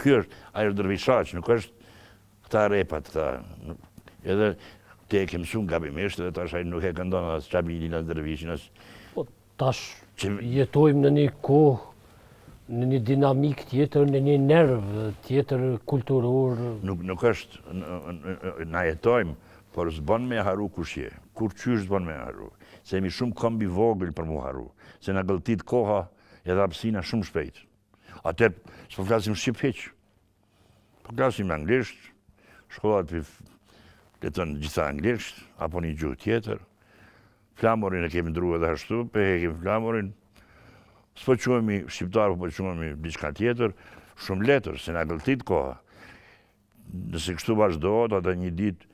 Ky është, ai është Dervish Shaqa, nuk është këta reperat këta. Edhe ti e ke mësuar gabimisht dhe tash ai nuk e këndon as Qamilin as Dervishin as
po, Tash jetojmë në një kohë, në një dinamikë tjetër, në një nerv tjetër kulturor.
Nuk, nuk është, na jetojmë, por s'bon me harru kush je. Kur qysh s'bon me harru. Se jemi shumë komb i vogël për m'u harru. Se na gëlltit koha edhe hapësina shumë shpejt. Atëherë, s'po flasim shqip hiç. Po flasim anglisht, shkollat le t'jenë gjitha anglisht, apo një gjuhë tjetër. Flamurin e kemi ndru edhe ashtu, po e hekim flamurin. S'po quhemi shqiptar, po po quhemi diçka tjetër, shumë lehtë, se na gëlltit koha. Nëse kështu vazhdohet, edhe një ditë,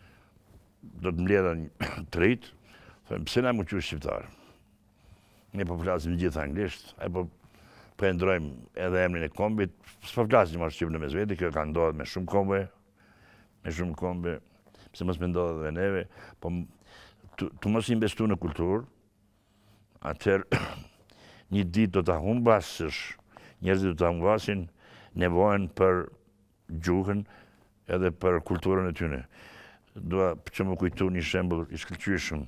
do të mbledhen të rijtë, thonë, pse na m'u qu shqiptarë? Ne po flasim të gjithë anglisht, e po po e ndrojmë edhe emrin e kombit, s'po flasim as shqip në mes veti, kjo ka ndodhë me shumë kombe, me shumë kombe, pse mos me ndodhë dhe neve, po tu mos investu në kulturë, atëherë një ditë do ta humbasësh, njerëzit do ta humbasin nevojën për gjuhën edhe për kulturën e tyne. Tash m'u kujtu një shembull i shkëlqyeshëm.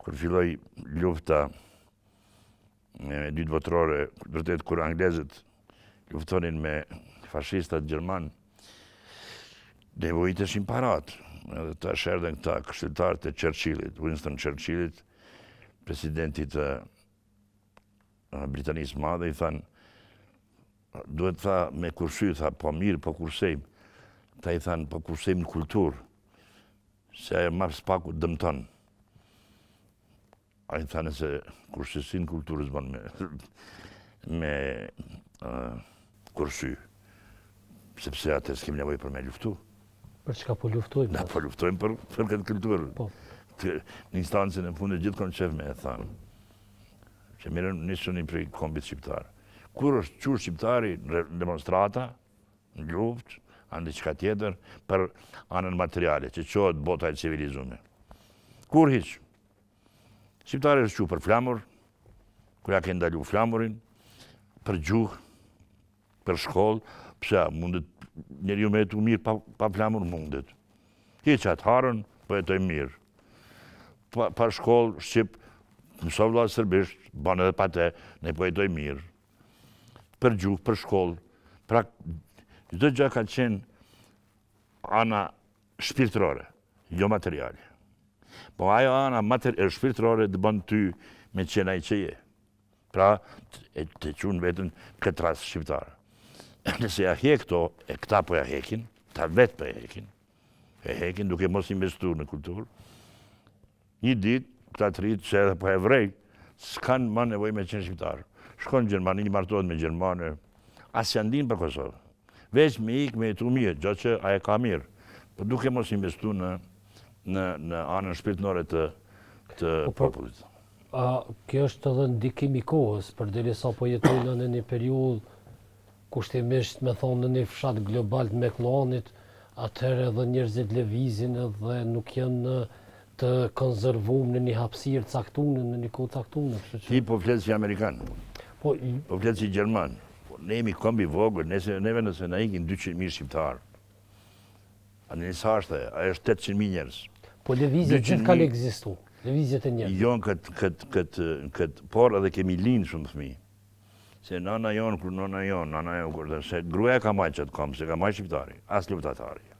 Kur filloi lufta e dytë botërore, vërtet kur anglezët luftonin me fashistat gjermanë, nevojiteshin parat. Edhe tash erdhën këta këshilltarët e Churchillit, Winston Churchillit, presidentit të Britanisë së Madhe, i thanë, duhet tha me kursy, tha, po mirë, po kursejmë. Ta, i thanë, po kursejmë në kulturë, se ajo ma së paku dëmëton. Ai tha nëse kurrsesi në kulturë s'ban me... me Kursy. Sepse atëherë s'kemi nevojë për me luftu.
Për çka po luftojmë?
Na po luftojmë për, për këtë kulturë. Po. Të, në instancën e fundit gjithë kom qejf me e thanë. Që mirë, nisëni prej kombit shqiptar. Kur është çu shqiptari në demonstrata, në luftë, a në diçka tjetër, për anën materiale, që çohet bota e civilizume. Kurrë hiç. Shqiptari është çu për flamur, kur ia ke ndalu flamurin, për gjuhë, për shkollë, pse a mundet njeriu me jetu mirë pa, pa flamur mundet. Hiç atë, harron, po jetoj mirë. Pa, pa shkollë, shqip, mëso vlla serbisht, ban edhe pa te, ne po jetoj mirë. Për gjuhë, për shkollë, pra, çdo gja ka qenë ana shpirtërore, jo materiale. Po ajo ana mater e shpirtërore të bën ty me qenë ai që je. Pra, e të qun veten në këtë rast shqiptar. Nëse ia hjek këto, e këta po ia hekin, këta vetë po e hekin, e hekin duke mos investu në kulturë, Një ditë, këta të rinjtë, se edhe po e vërej, s'kanë ma nevojë me qenë shqiptarë. Shkon në Gjermani, martohet me gjermane, as s'ia ndin për Kosovë. Veç me ikë me jetu mirë, gja që ai e ka mirë, po duke mos investu në në anën shpirtërore të të popullit.
A kjo është edhe ndikim i kohës, përderisa po jetojmë në një periudhë Kushtimisht me thënë në një fshat global të Mekluanit, atëherë edhe njerëzit lëvizin edhe nuk janë të konzervum në një hapësirë të caktume, në një kohë të caktume, kështu që.
Ti po flet si amerikan. Po flet si gjerman. Po ne jemi komb i vogël, nëse neve na ikin dyqind mijë shqiptarë. A dini sa është ajo? Ajo është tetëqind mijë
njerëz. Po lëvizjet gjithë kanë ekzistuar, lëvizjet e njerëzve.
Jo këtë, këtë, këtë, por edhe kemi lindë shumë fëmijë. Se nana jonë kur nana jonë, nana jonë kur dhe, se gruaja ka majtë qëtë komb, s'e ka majtë shqiptari, as luftëtari.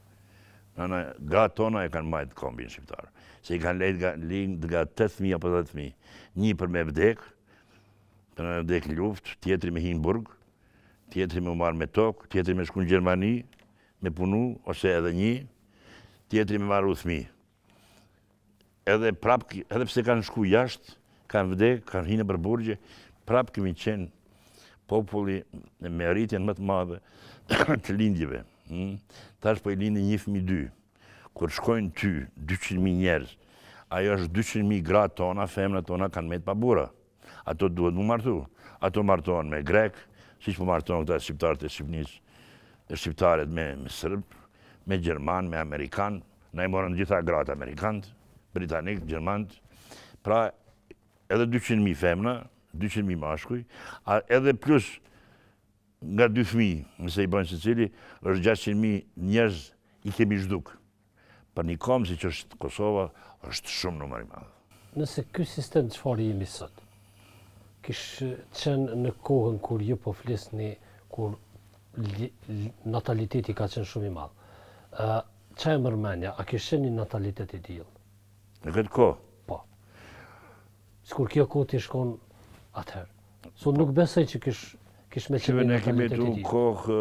Nana, gra tona e kanë majtë kombin shqiptar, se i kanë le nga, lindë nga 8.000 apo 10.000, një për me vdekë, për me vdekë n'luftë, tjetri me hi n'burg, tjetri me u marrë me tokë, tjetri me shku në Gjermani, me punu, ose edhe një, tjetri me u marrë me fmi. Edhe prap, edhe pse kanë shku jashtë, kanë vdek, kanë hinë nëpër burgje, prap kemi qenë populli me rritjen më të madhe të lindjeve. Hmm? Tash po i lindin një fëmi dy. Kur shkojnë ty 200.000 njerëz, ajo është 200.000 gratë tona, femnat tona kanë metë pa burra. Ato duhet mu martu. Ato martohen me grekë, siç po martohen këta shqiptaret e Shqipnisë, shqiptaret me sërbë, me gjermanë, me amerikanë. Na i morën t'gjitha gratë amerikanët, britanikët, gjermanët. Pra, edhe 200.000 femna, 200.000 mashkuj, edhe plus nga dy fëmijë, nëse i bëjnë secili, është 600.000 njerëz i kemi zhdukë. Për një komb siç është Kosova është shumë numër i madh.
Nëse ky sistem çfarë jemi sot kish qen në kohën kur ju po flisni kur nataliteti ka qen shumë i madh ça e merr mendja a kish qen një natalitet i tillë?
Në këtë kohë?
Po. Sikur kjo kohë t'ish kon atëherë. S'o, nuk besoj që kish kish me
qenë ne kemi tu kohë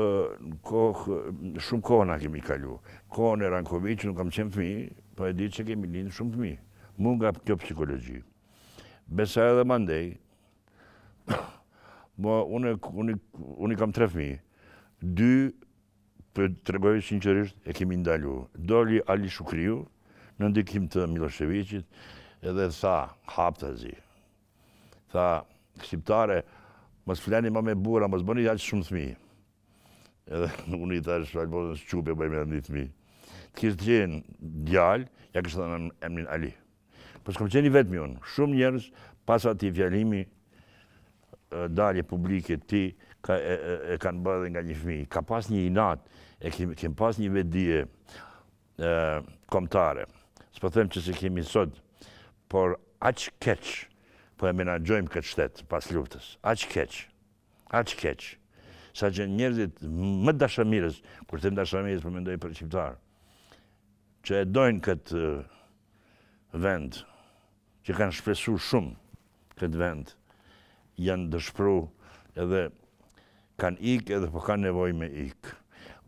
kohë shumë kohë na kemi kalu. Kohën e Rankoviqit nuk kam qenë fëmijë, po e di që kemi lind shumë fëmijë. Mu nga kjo psikologji. Besa edhe mandej, Mo, unë, unë, unë kam tre fëmijë. Dy Po tregoj sinqerisht, e kemi ndalu. Doli Ali Shukriu, në ndikim të Millosheviqit, edhe tha, haptazi, tha, shqiptare, mos fleni më me burra, mos bëni aq shumë fëmijë. Edhe unë i thash, Albozën, çu po e bëjmë edhe një fëmijë. Të kishte qenë djalë, ja kishtë thënë emrin Ali. Po s'kam qenë i vetmi unë. Shumë njerëz pas atij fjalimi dalje publike të tij ka, e, e, e kanë bërë dhe nga një fëmijë. Ka pas një inat, e kemi, kemi pas një vetëdije e, komtare. S'po them që s'e kemi sot, por aq keq po e menaxhojmë këtë shtet pas luftës. Aq keq. Aq keq. Sa që njerëzit më dashamirës, kur them dashamirës, po mendoj për shqiptarë, që e dojnë këtë vend që kanë shpresu shumë këtë vend janë dëshpru edhe kanë ik edhe po kanë nevoj me ik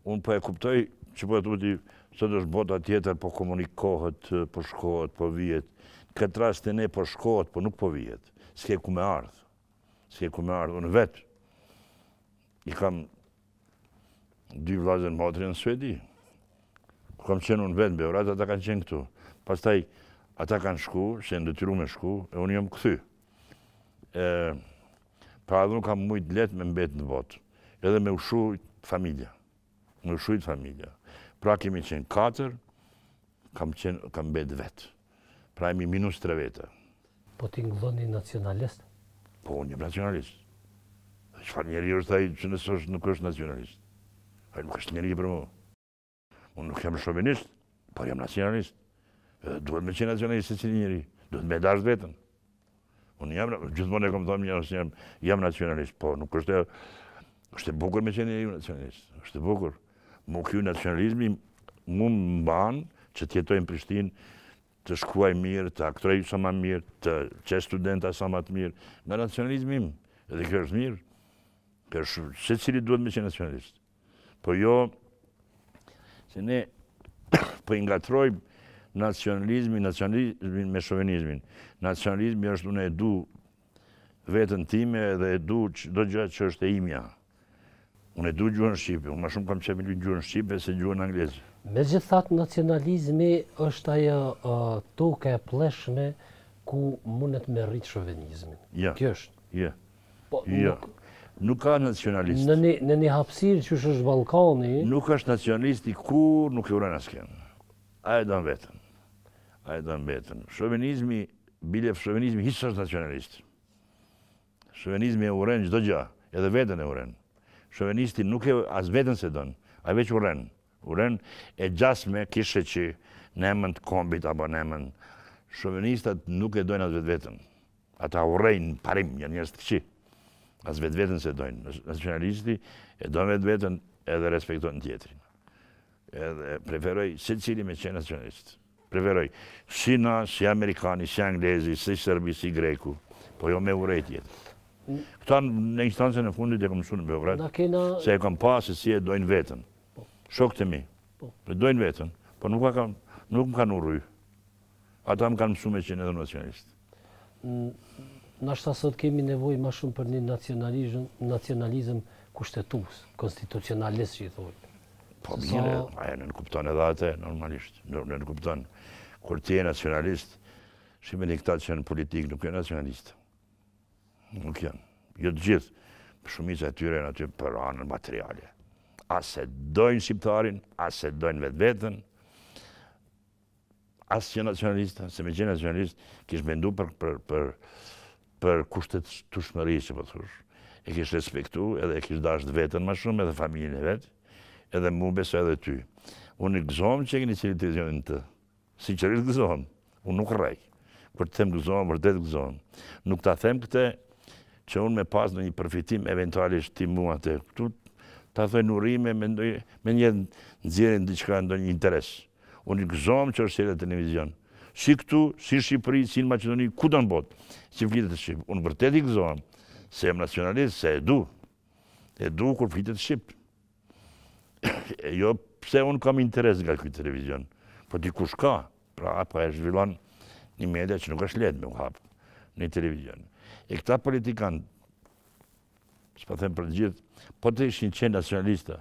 unë po e kuptoj që po e thu ti sot është bota tjetër po komunikohet po shkohet po vihet këtë rast te ne po shkohet po nuk po vihet s'ke ku me ardhë s'ke ku me ardhë unë vetë i kam Dy vllazën, motrën në Suedi. Kur kam qenë unë vetë në Beograd, ata kanë qenë këtu. Pastaj, ata kanë shku, se janë detyru me shku, e unë jam kthy. E, pra edhe unë kam mujtë lehtë me mbetë në botë. Edhe me u shu familja. Me u shu familja. Pra kemi qenë katër, kam, qenë, kam mbetë vetë. Pra jemi minus tre veta.
Po tingëlloni nacionalist?
Po unë jam nacionalist. Çfarë njeri është ai që nëse është nuk është nacionalist? Ai nuk është njeri për mu. Unë nuk jam shovinist, por jam nacionalist. Duhet me qenë nacionalist secili njeri. Duhet me dasht veten. Unë jam, gjithmonë e kam thënë një asë jam, jam nacionalist, po nuk është e, është e bukur me qenë njeriu nacionalist, është e bukur. Mu kjo nacionalizmi mu mban që të jetoj në Prishtinë, të shkruaj mirë, të aktroj sa ma mirë, të qes studenta sa ma të mirë, nga nacionalizmi im, edhe kjo është mirë, kjo është secili duhet me qenë nacionalist. Po jo, se ne po i ngatrrojmë nacionalizmin, nacionalizmin me shovenizmin. Nacionalizmi është unë e du veten time dhe e du çdo gjë që është e imja. Unë e du gjuhën shqipe, unë ma shumë kam qejf me lujt në gjuhën shqipe se gjuhën
angleze. Megjithatë nacionalizmi është ajo tokë e plleshme ku mundet me rritë shovenizmin.
Ja.
Kjo është.
Ja. Po, jo, nuk... Nuk ka nacionalist.
Në një, në një hapsirë që është Ballkani...
Nuk është nacionalisti kurrë nuk e urren askënd. Ai e don veten. Ai e don veten. Shovenizmi, bile shovenizmi, hiç s'është nacionalist. Shovenizmi e urren çdo gjë, edhe veten e urren. Shovenisti nuk e as veten s'e don, ai veç urren. Urren e gjasme kishe që në emën të kombit apo në emën shovenistat nuk e dojnë as vetveten. Ata urrejnë në parim, janë njerëz të këqij. As vetveten s'e dojnë. Nacionalisti e do vetveten edhe respekton tjetrin. Edhe preferoj secili me qenë nacionalist. Preferoj si na, si amerikani, si anglezi, si serbi, si greku, po jo me urrejt tjetrin. Këtë në instancën e fundit e kam mësu në Beograd, se e kam pa se si e dojnë veten. Po. Shokët e mi, po. e dojnë veten, po nuk më kanë urrejt. Ata më kanë mësu me qenë edhe
nacionalist. Ndoshta sot kemi nevojë ma shumë për një nacionalizëm, nacionalizëm kushtetues, konstitucionalist që i thonë.
Po mirë, ajo e nënkupton edhe atë, normalisht, e nënkupton. Kur ti je nacionalist, shihi këta që janë në politikë, nuk janë nacionalistë. Nuk janë. Jo të gjithë, por shumica e tyre janë aty për anën materiale. As e dojnë shqiptarin, as e dojnë vetveten, as që janë nacionalista, se me qenë nacionalist, kish mendu për, për, për, për kushtetutshmëri, që po thush. E kish respektu, edhe e kish dasht veten ma shumë, edhe familjen e vet, edhe mu besa edhe ty. Unë i gëzohem që e keni çel televizionin ti. Sinqerisht gëzohem, unë nuk rrej. Kur të them gëzohem, vërtet gëzohem. Nuk ta them këtë që unë me pas ndonjë përfitim eventualisht ti mua këtu, ta thënë urime, me, me nxjerrë ndiçka ndonjë interes. Unë i gëzohem që është çelë televizion. Si këtu, si në Shqipëri, si në Maqedoni, kudo në botë, që flitet shqip. Unë vërtet i gëzohem, se jam nacionalist, se e du. E du kur flitet shqip. E jo pse unë kam interes nga ky televizion, po dikush ka, prapë e zhvillon një media që nuk asht lehtë me u hapë, një televizion. E këta politikanë, S'po them për të gjithë, po të ishin qenë nacionalista,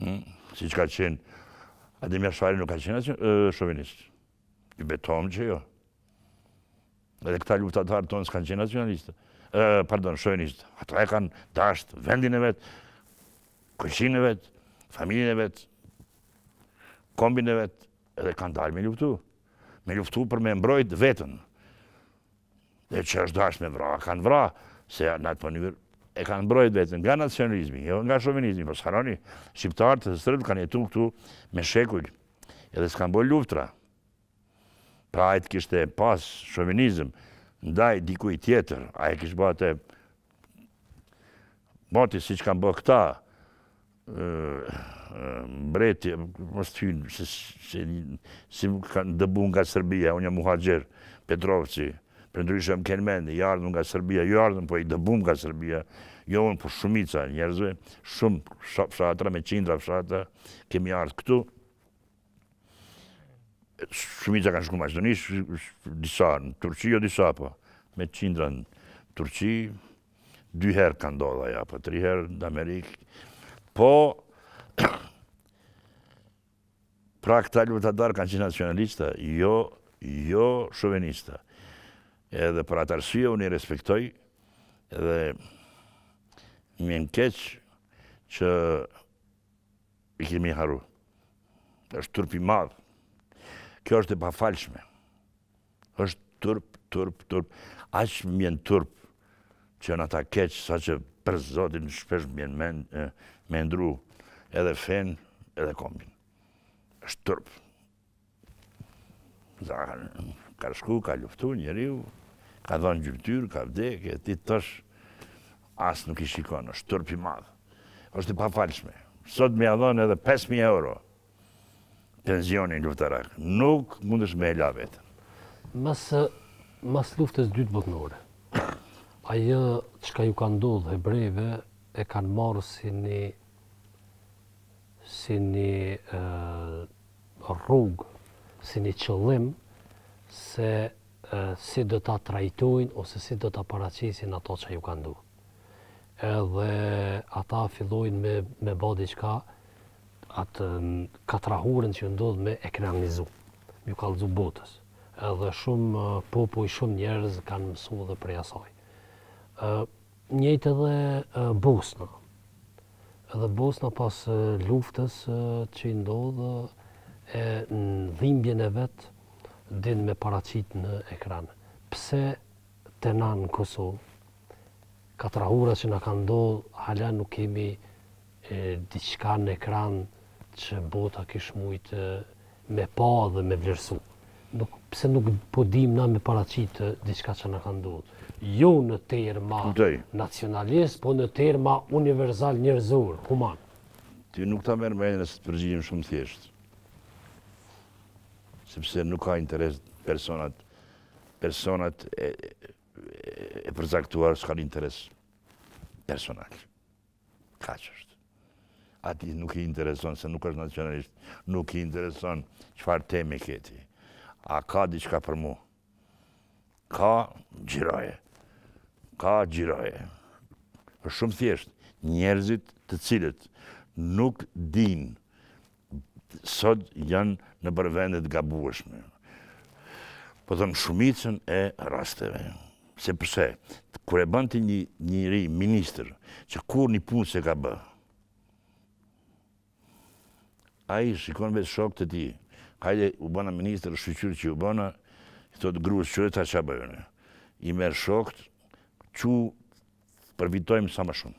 hm, siç ka qenë, Adem Jashari nuk ka qenë nacionalista, shovinist. Betohem që jo. Edhe këta luftëtarët tonë s'kanë qenë nacionalista. Pardon, shovinist. Ata e kanë dasht vendin e vet, komshiun e vet, familjen e vet, kombin e vet, edhe kanë dalë me luftu. Me luftu për me mbrojt veten. Dhe ç'asht dashtë me vra, kanë vra, se në atë mënyrë e kanë mbrojt veten nga nacionalizmi, jo nga shovinizmi, po mos harroni, shqiptarët e serbët kanë jetu këtu me shekuj, edhe s'kanë bo luftra. Pra ai të kishte pas shovinizm, ndaj dikuj tjetër, a e kishte ba atë moti siç kanë bo këta, mbreti mos të hyjnë si kanë dëbu nga Serbia, unë jam muhaxhir, Petrovci, përndryshe me kenë me mend, i ardhun nga Serbia, jo ardhun, po i dëbum nga Serbia, jo unë, po shumica njerëzve, shumë fshatra, me qindra fshatra, kemi ardhë këtu, shumica kanë shku n'Maqedoni, disa në Turqi, jo disa po, me qindra në Turqi, Dy herë ka ndodh ajo, apo tri herë në Amerikë. Po, pra këta luftatarë kanë qenë nacionalista, jo, jo shovenista. Edhe për atë arsye unë i respektoj dhe më vjen keq që i kemi harru. Është turp i madh. Kjo është e pafalshme. Është turp, turp, turp. Aq më vjen turp që na ta keq, saqë për Zotin shpesh më vjen n'mend me ndru edhe fenë, edhe kombin. Është turp. Zahar, ka shku, ka luftu njeriu, ka dhënë gjymtyrë, ka vdekë, e ti tash, as nuk i shikon, është turp i madh. Është e pafalshme. Sot me ja dhënë edhe 5.000 euro, Pensionin luftarak nuk mundesh me e la veten.
Mas, mas Luftës Dytë Botnore, ajo çka ju ka ndodhë hebrenjve e kanë marrë si një si një rrugë, si një qëllim se si do ta trajtojnë ose si do ta paraqesin atë çka ju ka ndodhë. edhe ata fillojnë me, me ba diçka, atë katrahurën që u ndodh me ekranizu, me ju kallzu botës. Edhe shumë popuj, shumë njerëz kanë mësu dhe prej asaj. Njëjtë edhe Bosna. Edhe Bosna pas luftës që i ndodh, e dhimbjen e vet, din me paraqit në ekran. Pse te na në Kosovë, katrahura që na ka ndodhë, hala nuk kemi diçka në ekran që bota kish mujtë me pa dhe me vlerësu. Nuk, pse nuk po dim na me paracitë diçka që na ka ndodhë. Jo në terma nacionalistë, po në terma universalë, njerëzorë, humanë.
Ti nuk ta merr mendja se të përgjigjem shumë thjesht. Sepse nuk ka interes personat, personat e, e përcaktuar s'kan interes personal. Kaq është. Atij nuk i intereson, se nuk është nacionalist, nuk i intereson çfarë teme ke ti. A ka diçka për mu? Ka, xhiroje. Ka, xhiroje. Është shumë thjesht, njerëzit të cilët nuk din sot janë nëpër vende t'gabueshme. Po them shumicën e rasteve. Sepse, kur e bën ti një njeri ministër, që kur një punë s'e ka bë, ai shikon veç shokët e tij, hajde u bëna ministër, shyqyr që u bëna, i thotë grusë qeta që bëjnë. I merr shokët, që përfitojnë sa më shumë.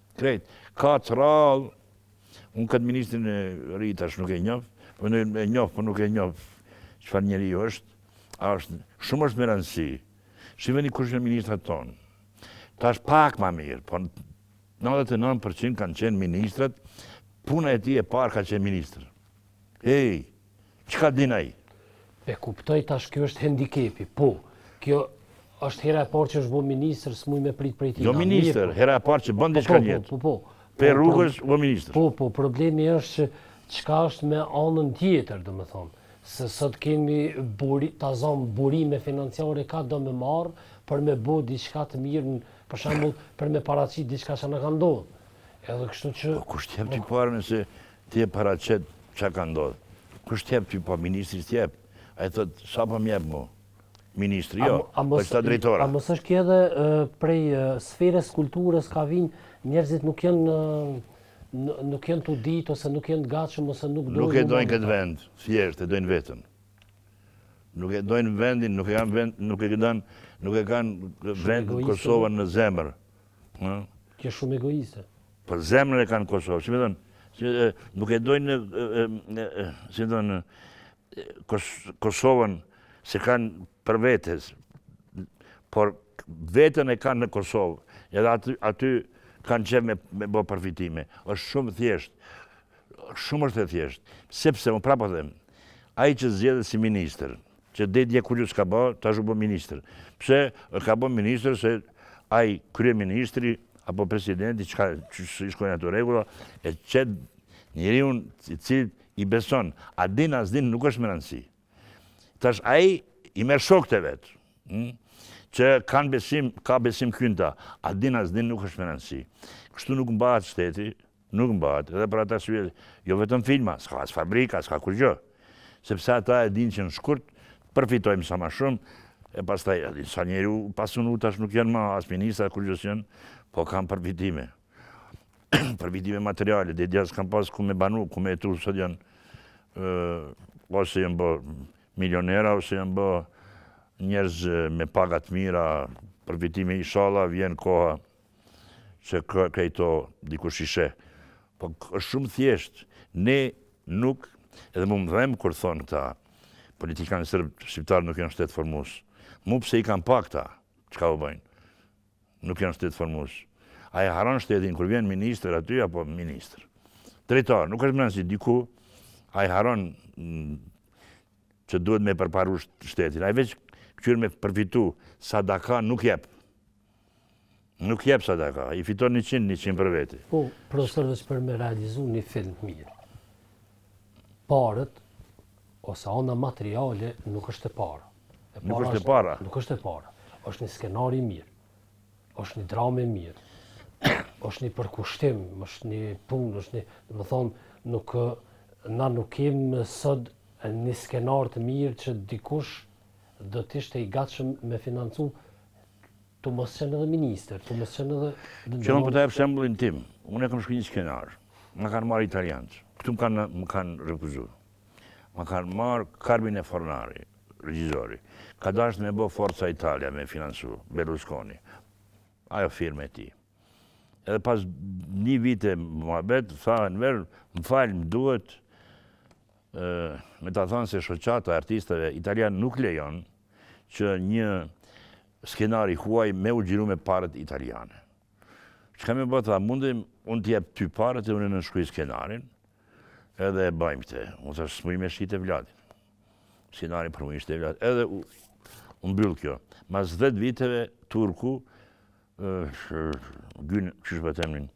Krejt. Ka të rrallë, unë këtë ministrin e ri tash nuk e njoh, po e njoh, po nuk e njoh çfarë njeriu është. A, s'është shumë është me rëndësi. Shiheni kush janë ministrat tonë. Tash pak më mirë, po 99% kanë qenë ministrat, puna e tij e parë ka qenë ministër. Ej, Çka din ai?
E kuptoj tash ky është hendikepi. Po, kjo është hera e parë që është bo ministër, s'muj me prit prej tij.
Jo
ministër, po.
hera e parë që bën diçka n'jetë.
Po, po, po. Prej
rrugës u ministër.
Po, po, problemi është që çka është me anën tjetër, domethënë, se sot kemi buri, ta zëmë burime financiare ka do me marr për me bë diçka të mirë, për shembull, për me paraqit diçka që na ka ndodhur. Edhe kështu që
po kush t'jep pare nëse Ti e paraqet ça ka ndodh. Kush të jep ty po ministri të jep. Ai thot sa po më jep mu. Ministri jo, po qëta drejtora.
A mos është kjo edhe prej sferes kulturës ka vijnë, njerëzit nuk janë nuk janë të ditur ose nuk janë të gatshëm ose nuk dojnë.
Nuk e dojnë këtë vend, thjesht e dojnë vetën. Nuk e dojnë vendin, nuk e kanë vend, nuk e kanë nuk e kanë vendin Kosovën në zemër.
Je shumë egoiste.
Po zemrën e kanë Kosovë, si me thënë, nuk e dojnë, si me thënë, Kosovën s'e kanë për vetës, por vetën e kanë në Kosovë, edhe aty kanë qef me bo përfitime. është shumë thjeshtë, shumë është e thjeshtë, sepse, unë prapë po them, ai që zgjedhet si ministër, Që deri dje kurgjë s'ka ba, tash u bë ministër. Pse u ka bë ministër se ai kryeministri apo presidenti qysh i shkojnë ato rregulla e qet njeriun cilit i beson, a din as din nuk është me rëndësi. Tash ai i merr shokët e vet. Hm? që kanë besim, ka besim ky n'ta, a din as din nuk është me rëndësi. Kështu nuk mbahet shteti, Nuk mbahet, edhe për atë arsye, jo vetëm filma, s'ka as fabrika, s'ka kurrgjë. Sepse ata e dinë që në shkurt të përfitojmë sa më shumë, e pastaj e dinë sa njeri u pasunu tash nuk janë më as ministra, kurrgjë s'janë, po kanë përfitime. përfitime materiale, deri dje s'kanë pas ku me banu, ku me jetu, sot janë ose janë bë milionera, ose janë bë njerëz me paga të mira, përfitime ishalla, vjen koha se krejt këto dikush i sheh. Po është shumë thjesht, ne nuk, edhe mu më dhem kur thonë këta, politikanët serbë, shqiptarët nuk janë shtetformues. Mu pse i kanë pa këta, çka bëjnë? Nuk janë shtetformues. A e harron shtetin, kur vjen ministër aty, apo ministër. Drejtor, nuk është me rëndësi ku, a e harron mm, që duhet me përparu shtetin. A e veç kqyr me përfitu, sadaka nuk jep. Nuk jep sadaka, i fiton njëqind, njëqind për veti.
Po, profesor, veç për me realizu një film të mirë. Paret, ose ana materiale, nuk është e para.
Nuk është e para?
Nuk është e para. është një skenar i mirë, është një dramë e mirë, është një përkushtim, është një punë, është një, dhe me thënë, nuk, na nuk kemë sot një skenar të mirë që dikush do të ishte i gatshëm me financu të mos qenë edhe ministër, të mos qenë edhe...
Qe unë po ta jap shembullin tim, unë e kam shkru një skenar, ma kanë marrë italianët, këtu ma kanë, ma kanë refuzu. Ma kanë marrë Carmine Fornari, regjizori, ka dashtë me bo Forza Italia me financu, Berlusconi, ajo firmë e tij. Edhe pas një viti më thërret, tha Enver, më fal, më duhet, me ta thënë se shoqata e artistëve italianë nuk lejon që një skenar i huaj me u xhiru me paret italiane. Çka mbetet, tha, mundem, unë t'jep ty paret e unë nënshkruj skenarin, edhe e bajmë këte. Unë thashë, s'muj me shit evladin. Skenari për mu ishte evladi. Edhe u, u mbyll kjo. Mas 10 viteve, Turku, uh, gyn, qysh e pat emrin,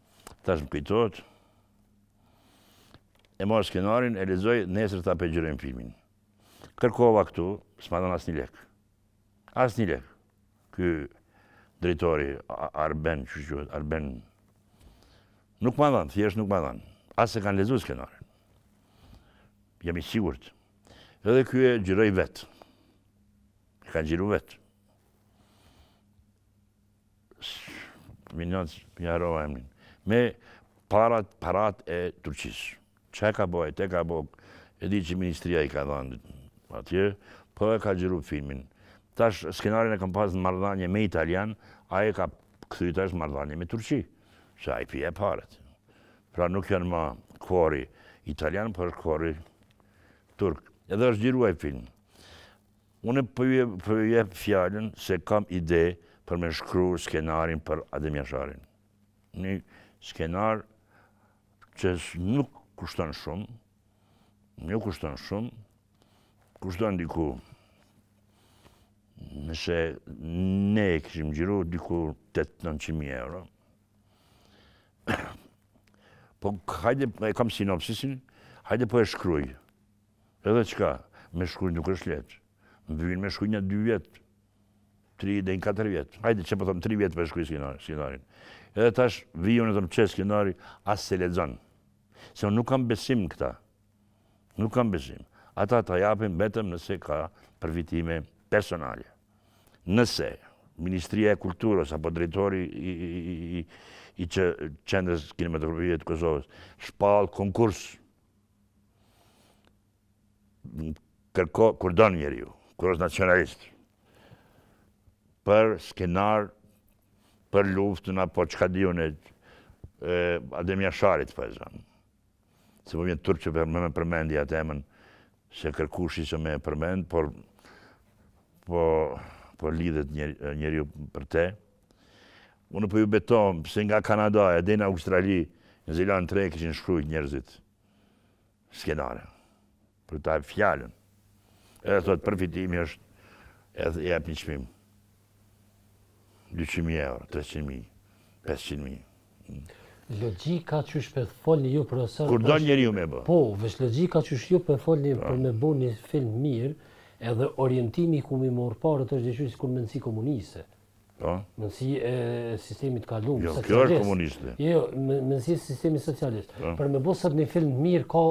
tash më kujtohet, E mori skenarin, e lexoi, nesër tha po e xhirojmë filmin. Kërkova këtu, s'më dhanë asnjë lek. Asnjë lek. Ky drejtori Arben, qysh quhet, Arben nuk më dhanë, thjesht nuk më dhanë. As e kanë lexu skenarin. Jam i sigurt. Edhe ky e xhiroi vet. E ka xhiru vet. Minacë, ja harrova emrin. Me paret, paret e Turqisë. Çka ka bo, e te ka bo, e di që ministria i ka dhanë atje, po e ka xhiru filmin. Tash, skenarin e kam pas në mardhanje me italian, a e ka kthy tash në mardhanje me Turqi, se ai i pjek paret. Pra nuk janë ma kori italian, po është kori turk. Edhe është xhiru ai film. Unë po ju po ju jap fjalën se kam ide për me shkru skenarin për Adem Jasharin. Një skenar që nuk kushton shumë, nuk kushton shumë, kushton diku nëse ne e kishim xhiru diku 8-900.000 euro. Po, hajde, e kam sinopsisin, hajde po e shkruj. Edhe çka, me shkruj nuk është leht. M'vyjnë me shkru nja dy vjet, tri deri në katër vjet. Hajde qe po them tri vjet me shkru skenarin. Edhe tash vij unë them qe skenari as s'e lexon. Se unë nuk kam besim në këta. Nuk kam besim. Ata ta japin vetëm nëse ka përfitime personale. Nëse Ministria e Kulturës apo drejtori i që qendrës kinematografike të Kosovës shpall konkurs kërko kur don njeriu, kur është nacionalist, për skenar, për luftën, apo çka di unë, Adem Jasharit, për po e zamë. Se më po vjen turp për me përmend atë emën, se kërkushi s'e përmend, por po, po lidhet njeriu për te. Unë po ju betohem, se nga Kanadaja deri në Australi, në Zelandë t're kishin shkru njerëzit. Skenare. Po ta jap fjalën. Edhe thot, përfitimi është edhe e japin çmim. 200.000 euro, 300.000, 500.000.
Logjika që jeni tu folë ju profesor...
Kur do njeriu me bo?
Po, veç logjika që jeni ju tu folë po. për me bo një film t'mirë, edhe orientimi ku me i marrë paret është njëjtë sikur mendësi komuniste. Po. Mendësi e sistemit të kalum,
jo, socialist. Jo, kjo është komuniste.
Jo, jo, mendësi e sistemit socialist. Po. Për me bo sot një film t'mirë, ka...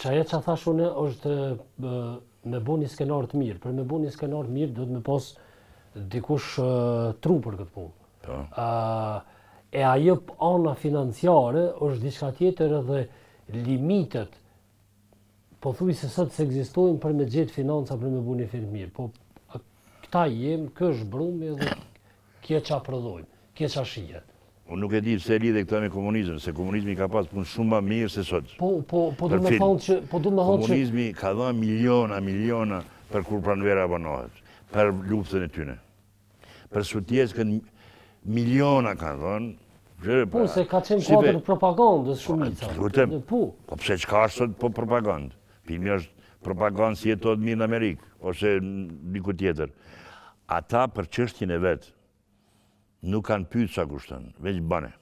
Qaja që thashë une, është me bo një skenar të mirë. Për me bo një skenar të mirë, duhet me pas dikush tru për këtë punë. Po. E ajo ana financiare, është diçka tjetër edhe limitet Po thuj se sot s'ekzistojnë për me gjetë financa për me bo një film t'mirë, po këta jemë, ky është brumi dhe kjo çka prodhojmë, kjo çka shihet.
Unë nuk e di pse e lidhe këtë me komunizëm, se komunizmi ka pas punë shumë ma mirë se sot.
Po, po, po du me thonë që, po du me thonë
që... Komunizmi ka dhanë miliona, miliona për kur pranvera vonohet, për luftën e tyne. Për Sutjeskën miliona kanë dhonë.
Po, se ka qenë kuadër në propagandë, dhe shumica.
Po, të lutem, po pse çka është sot po propagandë? Filmi është propagandë si jetohet mirë në Amerikë, ose diku tjetër. Ata për çështjen e vet, nuk kanë pytë sa kushton, veç bane.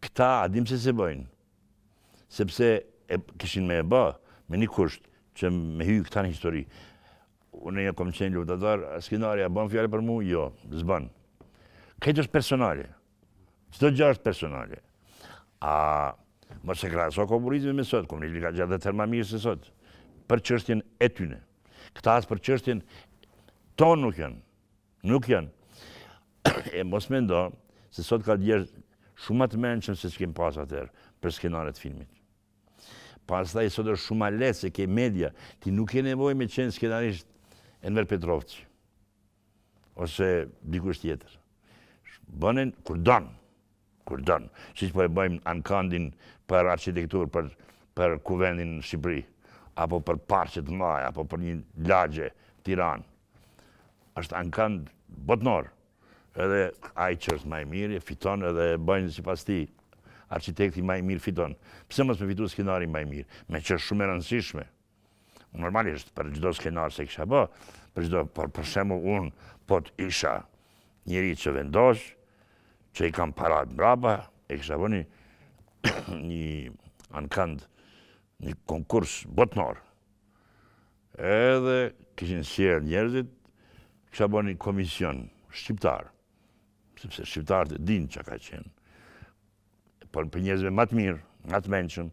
Këta a din pse s'e bëjnë. Sepse e kishin me e ba, me një kusht, që me hy këta në histori. Unë jo kom qenë luftëtar, skenari a bën fjalë për mu, jo, s'bën. Krejt është personale. Çdo gjë është personale. A, mos e krahaso komunizmin me sot, komunizmi ka qenë dhjetë herë ma mirë se sot. Për çështjen e tyne. Këta as për çështjen tonë nuk janë. Nuk janë. E mos mendo se sot ka njerëz shumë ma të mençëm se që kemë pas atëherë për skenare të filmit. Pastaj sot është shumë ma lehtë se ke media, ti nuk ke nevojë me qenë skenarist Enver Petrovci. Ose dikush tjetër. Bëhen kur don. Kur don. Siç po e bëjmë ankandin për arkitekturë për për Kuvendin në Shqipëri, apo për parqe të mëdha, apo për një lagje Tiranë. Është ankand botnor. Edhe ai që është ma i miri e fiton edhe e bëjnë sipas tij. Arkitekti ma i mirë fiton. Pse mos me fitu skenari ma i mirë? Meqë është shumë e rëndësishme. Normalisht, për çdo skenar s'e kisha bë, për çdo, por për shembull unë, po të isha njeri që vendos, që i kam paratë mbrapa, e kisha bë një, një ankand, një konkurs botnor. Edhe kishin sjellë njerëzit, kisha bë një komision shqiptar, sepse shqiptarët e dinë çka ka qenë, por prej njerëzve ma të mirë, ma të mençëm,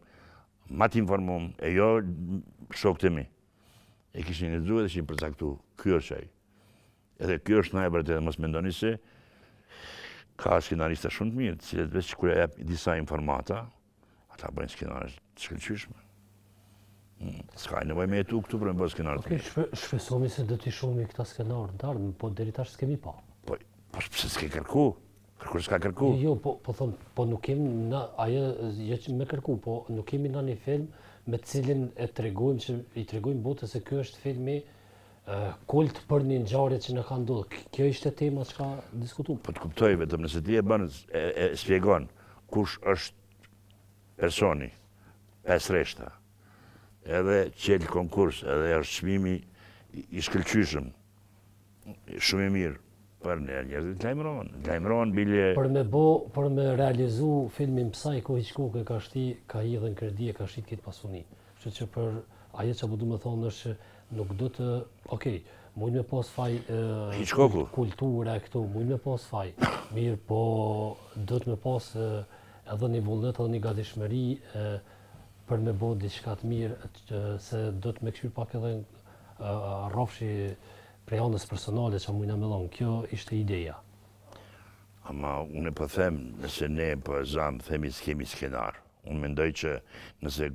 ma të informum, e jo shokët e mi. E kishin lexuar dhe kishin përcaktuar. Ky është ai. Edhe kjo është na e vërtetë, mos mendoni se ka skenarista shumë të mirë, të cilët veç kur jep disa informata, ata bëjnë skenare të shkëlqyeshme. Hmm, s'ka nevojë me jetu këtu për me bërë skenar të
mirë. Okay, shpresojmë se do t'i shohim këta skenarë në të ardhmen, po deri tash s'kemi pa.
Po, po s'ke kërku, Kërkush s'ka kërku.
Jo, po, po thom, po nuk kemi, na, ajo, jo që me kërku, po nuk kemi ne një film me të cilin e tregojmë, që i tregojmë botës se ky është filmi kult për një ngjarje që na ka ndodhë. Kjo ishte tema që ka diskutu.
Po të kuptoj, vetëm nëse ti e bën, e, e shpjegon, kush është personi, pesë rreshta, edhe çel konkurs, edhe është çmimi i shkëlqyeshëm, Shumë i mirë për ne njerëzit lajmëron, lajmëron bile.
Për me bo, për me realizu filmin Psycho Hitchcock e ka shti, ka hidhë në kredi e ka shit këtë pasuni. Kështu që pra ajo që po du me thonë është që nuk do të, okej, mund me pas faj kultura këtu, mund me pas faj, mirëpo duhet me pas edhe një vullnet edhe një gatishmëri për me bo diçka të mirë, se duhet me këqyrë pak edhe rrafshi prej anës personale që mujna me dhonë, kjo ishte ideja.
Ama unë po them, nëse ne po e zamë, themi s'kemi skenar. Unë mendoj që nëse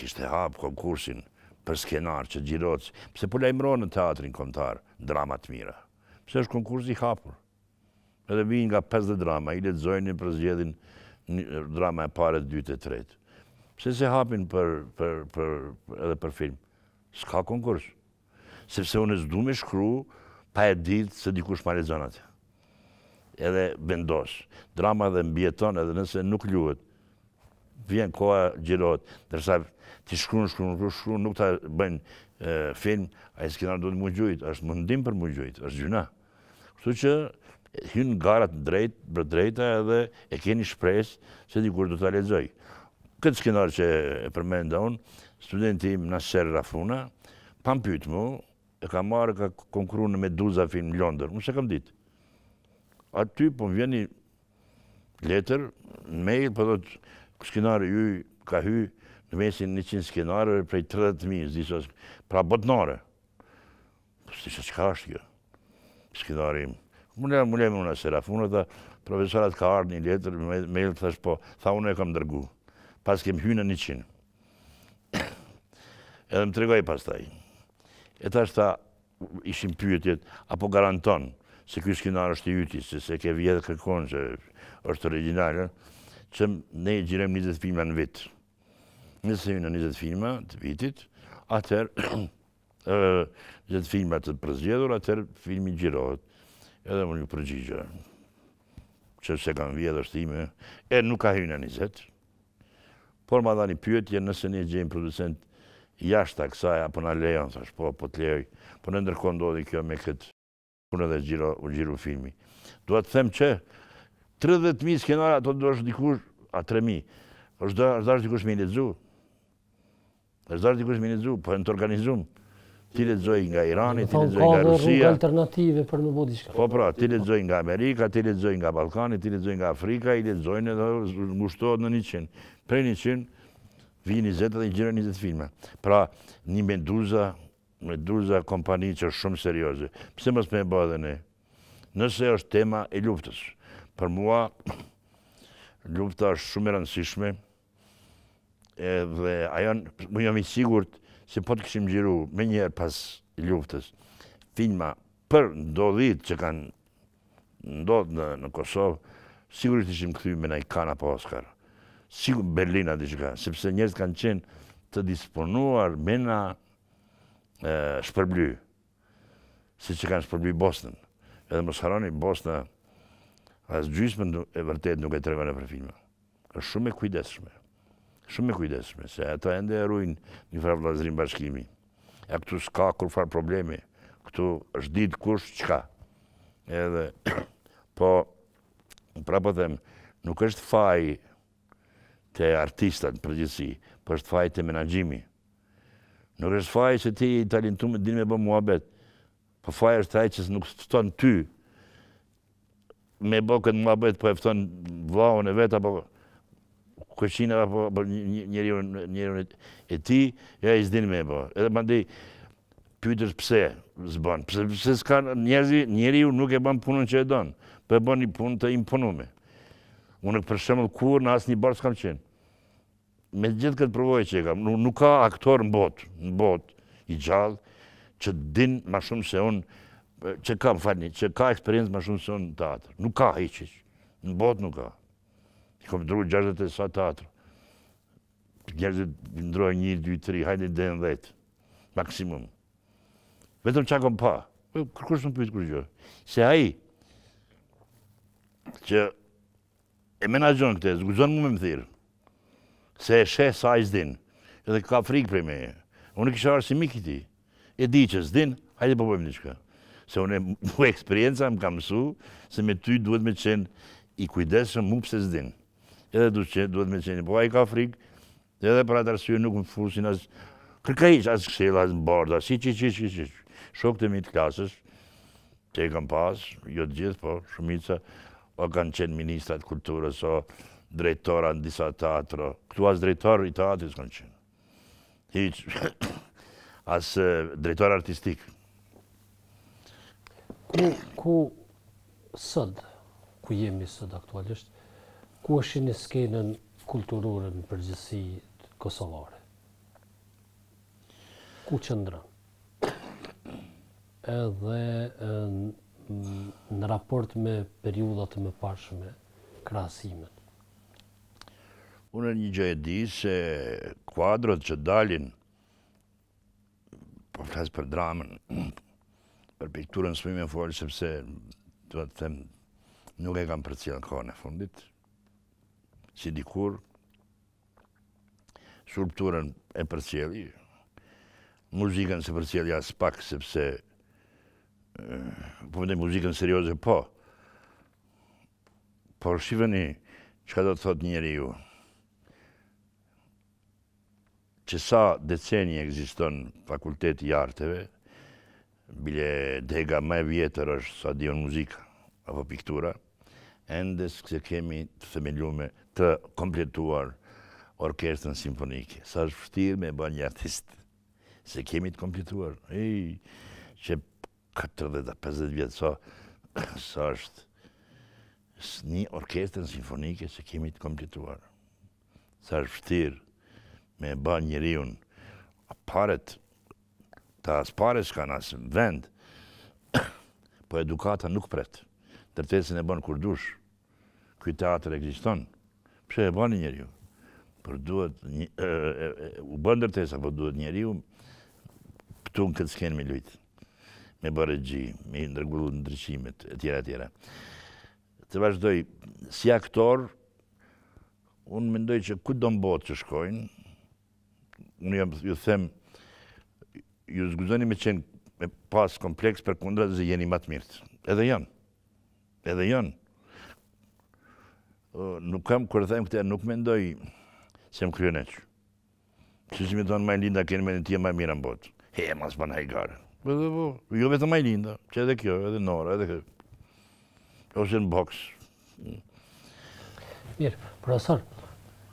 kishte hapë konkursin për skenar që gjirohet, pse po lajmërohen në teatrin kombtar, drama t'mira. Pse është konkurs i hapur. Edhe vijnë nga pesëdhjetë drama, i lexojnë, i përzgjedhin drama e parë, e dytë, e tretë. Pse s'e hapin për, për, për, edhe për film? S'ka konkurs. Sepse unë s'du me shkru pa e ditë se dikush ma lexon atë. Edhe vendos. Drama edhe mbijeton edhe nëse nuk luhet. Vjen koha gjirohet. Ndërsa ti shkruan, shkruan, shkruan, nuk ta bëjnë film, ai skenar duhet me u gjujt, është mundim për me u gjujt, është gjynah. Kështu që hyn në gara t'drejtpërdrejta edhe e keni shpresë se dikur do ta lexojë. Këtë skenar që e përmenda unë, studenti im Naser Rafuna, pa më pytë mu, e ka marrë, ka konkurru në Meduza film në Londër, unë s'e kam ditë. Aty po më vjen ni letër, në mail, po thotë skenari ju ka hy në mesin e 100 skenarëve prej 30.000, s'di sa, pra botërore. Po s'di se çka është kjo. Skenari im. Më le, më le Naser Rafuna, tha profesor a t' ka ardhë një letër, me, mail thash, po, tha unë e kam dërgu. Paskem hy në njëqind. Edhe më tregoi pastaj. E tashti ishin pyetjet, a po garanton, se ky skenar është i yti, se s'e ke vjedhë kërkund, që është origjinal, që ne gjirojmë 20 filma në vit. Nëse hyn në 20 filma të vitit, atëherë Njëzet filma të përzgjedhur, atëherë filmi gjirohet. Edhe unë iu përgjigja. Që s'e kam vjedhë, është imi. E nuk ka hy në njëzet. Por ma dhanë ni pyetje nëse ne gjejmë producent jashta kësaj, a po na lejon, thash, po, po të lejoj. Po në ndërkohë ndodhi kjo me këtë punë edhe gjiro, u gjiru filmi. Dua të them që 30.000 skenare ato duhet dikush, a 3.000, është da është dashtë dikush me i lexu. është dashtë dikush me i lexu, po janë të organizum. T'i lexojë nga Irani, t'i lexojë nga Rusia.
Ka rrugë alternative për me bo diçka.
Po pra, t'i lexojë nga Amerika, t'i lexojë nga Ballkani, t'i lexojë nga Afrika, i lexojnë edhe ngushtohet në 100. Prej 100, vijnë 20 dhe i gjiron 20 filme. Pra, një Meduza, Meduza kompani që është shumë serioze. Pse mos me e bo edhe ne? Nëse është tema e luftës. Për mua lufta është shumë e rëndësishme. Edhe ajo më jam i sigurt se po të kishim xhiru menjëherë pas luftës filma për ndodhitë që kanë ndodhë në, në Kosovë, sigurisht ishim kthy me naj Kanë apo Oskar. Sigur Berlinale dhe këta, sepse njerëzit kanë qenë të disponuar me na shpërbly, siç e kanë shpërbly Bosnën. Edhe mos harroni Bosna as gjysmën e vërtetës nuk e tregon nëpër filma. Është shumë e kujdesshme. Shumë e kujdesshme se ata ende e ruajnë një farë vëllazërim bashkimi. A këtu s'ka kurrfarë problemi. Këtu është ditë kush çka. Edhe po prapë po them, nuk është faj te artistat në përgjithësi, po është faj te menaxhimi. Nuk është faji që ti i talentum din me bo muhabet. Po faji është te ai që nuk fton ty me bo këtë muhabet, po e fton vllahun e vet apo kushërinin apo apo njeriun njeriun e tij, e ai s'din me bo. Edhe mandej pytesh pse s'bon, pse pse s'ka njerëzi, njeriu nuk e ban punën që e don, po e ban një punë të imponume. Unë për shembull kurrë në asnjë bord s'kam qenë. Me gjithë këtë përvojë që kam, nuk ka aktor në botë, në botë, i gjallë, që din ma shumë se unë, që ka, më falni, që ka eksperiencë ma shumë se unë në teatrë. Nuk ka hiç, në botë nuk ka. I kom ndrru 60 e sa teatro. Njerëzit ndrrojnë një, dy, tri, hajde dhetë, maksimum. Vetëm çka kom pa, kërkush më pyt kurgjë. Se ai, që E menaxhon këtë, s'guxon mu me më thirr. Se e sheh se ai s'din. Edhe ka frikë prej meje. Unë kisha ardh si mik i tij. E di që s'din, hajde po bëjmë diçka. Se unë mu eksperienca më ka mësu se me ty duhet me qenë i kujdesshëm mu pse s'din. Edhe duhet me qenë, po ai ka frikë, Edhe për atë arsye nuk më fusin askërkah, hiç, as këshilla, as borde, as hiç hiç hiç hiç që. Shokët e mi të klasës, që i kam pas, jo të gjithë, po, shumica, o kanë qenë ministra t'kulturës, o drejtora në disa teatro. Këtu as drejtor i teatrit s'kam qenë. Hiç, as drejtor artistik.
Ku, ku sot, ku jemi sot aktualisht, ku e shihni skenën kulturore në përgjithësi kosovare? Ku qëndron? Edhe në raport me periudhat e mëparshme, krahasimet.
Unë një gjë e di se kuadrot që dalin po flas për dramën, për pikturën s'muj me folë, sepse, do të them, nuk e kam përcjellë kohën e fundit, si dikur, skulpturën e përcjelli, muzikën s'e përcjelli aspak, sepse, po mendoj muzikën serioze, po, por shifeni, çka do të thotë njeriu, Që sa deceni ekziston Fakulteti i Arteve, bile dega më e vjetër është sa di unë muzika apo piktura, ende s'e kemi të themelume, të kompletuar orkestrën simfonike. Sa është vështirë me e ba një artist. S'e kemi të kompletuar. Ej, që katërdhjetë a pesëdhjetë vjet sa sa është një orkestrën simfonike s'e kemi të kompletuar. sa është vështir me e ba njeriun paret tash as paret s'kan as vend po edukata nuk pret ndërtesën e bën kur dush ky teatër ekziston pse e bani njeriu por duhet një, e, e, e, u bën ndërtesa po duhet njeriu këtu në këtë skenë me lujt me bërë gji me ndërgullu ndryshimet etj etj Të vazhdoj, si aktor, unë mendoj që kudo në botë që shkojnë, unë jam, ju them, ju s'guxoni me qenë, me pas kompleks përkundrazi jeni ma të mirët. Edhe janë. Edhe janë. Nuk kam kur e them këte, nuk mendoj se jam kryeneç. Siç më thonë Majlinda keni menditje më e mira në botë. He, ma s'bën hajgare. Jo vetëm Majlinda, që edhe kjo, edhe Nora, edhe kjo. Ose në boks.
Mirë, profesor,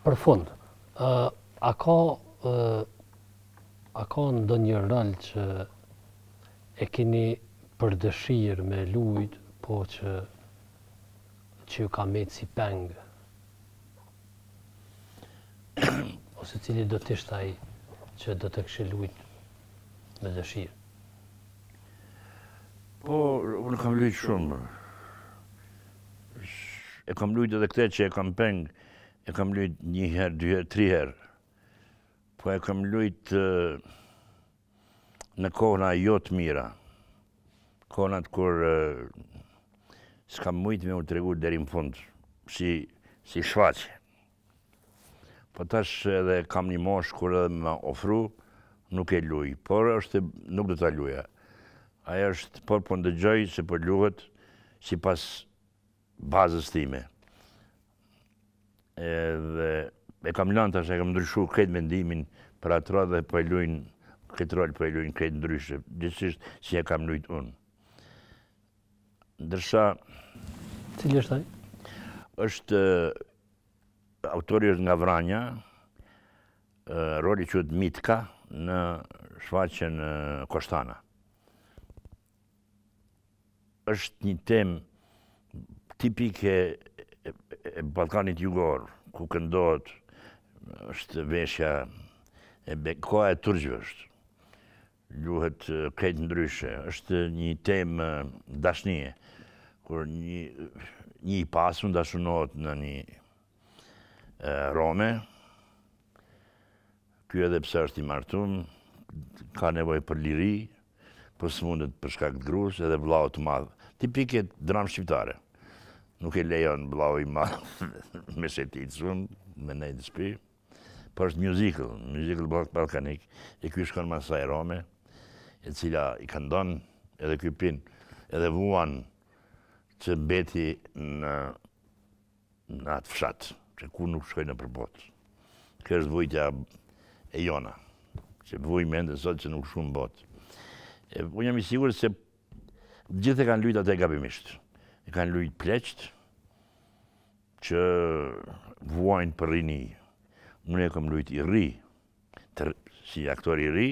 për fund, a ka a ka ndonjë rol që e keni për dëshirë me lujt, po që që ju ka metë si peng Ose cili do të ishte ai që do ta kishe lujt me dëshirë?
Po, unë kam lujtë shumë. E kam lujtë edhe këte që e kam peng, e kam lujtë njëherë, dyherë, triherë. Po e kam lujtë në kohëna jo të mira, kohënat kur s'kam mujtë me u tregu deri në fund, si, si shfaqje. Po tash edhe kam një moshë kur edhe me ofru, nuk e luj, por është, nuk do ta luja. Ai është, por po ndëgjoj se po luhet sipas bazës time. Edhe e kam lanë tash, e kam ndryshu krejt mendimin për atë rol dhe po e lujnë këtë rol, po e lujnë krejt ndryshe, gjithsesi si e kam lujtë unë. Ndërsa...
Cili është ai?
është... Autori është nga Vranja, roli quhet Mitka në shfaqjen Koshtana. Është një temë tipike e Ballkanit Jugor, ku këndohet, është veshja e koha e turqve është. Luhet krejt ndryshe, është një temë dashnie, kur një i pasun dashunohet në një rome, ky edhe pse është i martun, ka nevojë për liri, po s'mundet për shkak të grus edhe vllaut të madh. Tipike dramë shqiptare. Nuk e lejon vllau i madh me shetit shumë, me nejt në shpi. Po është musical, musical balkanik, e ky shkon mas asaj rome, e cila i këndon edhe ky pin, edhe vuan që mbeti në në atë fshat, pse kurrë nuk shkoi nëpër botë. Kjo është vujtja e jona, që vujmë edhe sot që nuk shkum në botë. Unë jam i sigurt se gjithë e kanë lujt atë gabimisht. E kanë lujt pleqt, që vuajnë për rini. Unë e kam lujt i ri, si aktor i ri,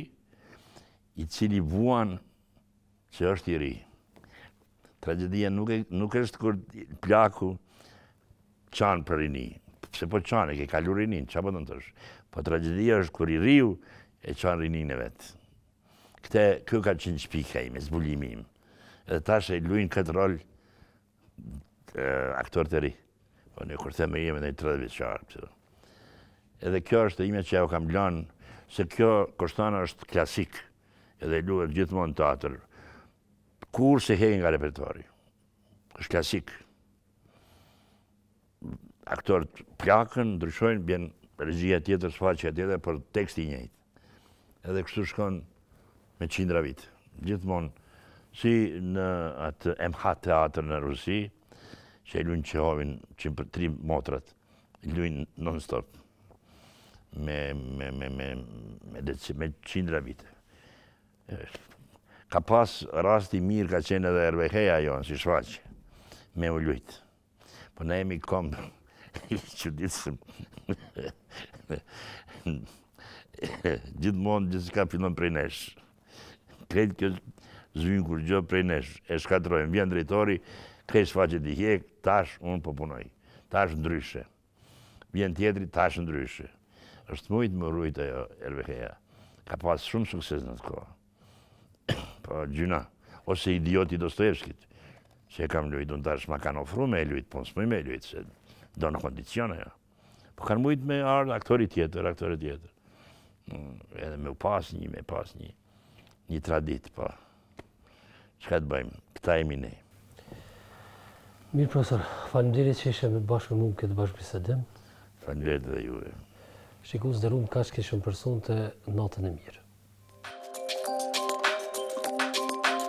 i cili vuan Që është i ri. Tragjedia nuk, nuk është kur plaku qan për rini. Pse po qan, e ke kalu rininë, çka po don tash. Po tragjedia është kur i riu e qan rininë e vet. Këtë, kjo ka qenë shpikja ime, zbulimi im. Edhe tash e lujnë këtë rol aktorët e rinj. Po ne kur them jemi në 30 vjeçar, pse do? Edhe kjo është e imja që ua kam lanë se kjo Koshtana është klasik. Edhe luhet gjithmonë në teatër. Kurrë s'e heqin nga repertori. Është klasik. Aktorët plaken, ndryshojnë, vjen regjia tjetër, shfaqja tjetër, por teksti i njëjtë. Edhe kështu shkon me qindra vite. Gjithmonë, si në atë MH teatër në Rusi, që e lujnë Çehovin, Tri motrat, lujnë non-stop, me, me, me, me, me, me, me qindra vite. Ka pas rasti i mirë ka qenë edhe Erveheja jonë, si shfaqje, me u lujt. Po ne jemi komb i çuditshëm. Gjithmonë gjithçka fillon prej nesh. Krejt kjo s'ishte kurgjë prej nesh. E shkatërrojmë, vjen drejtori, krejt shfaqjet i hjek, tash unë po punoj. Tash ndryshe. Vjen tjetri tash ndryshe. Është mujt me u rujt ajo Erveheja. Ka pas shumë sukses në atë kohë. Po gjynah, ose Idioti i Dostojevskit, që e kam lujt, unë tash ma kanë ofru me e lujt, po s'muj me e lujt, se don kondicion ajo. Po kanë mujt me ardhë aktori tjetër, aktori tjetër. Mm, edhe me pas një, me pas një. Një traditë, po. Çka të bëjmë? Këta jemi ne.
Mirë, profesor. Faleminderit që ishe bashkë me mu në këtë bashkëbisedim.
Faleminderit dhe juve.
Shikues të nderuar, kaq kishim për sonte, natën e mirë.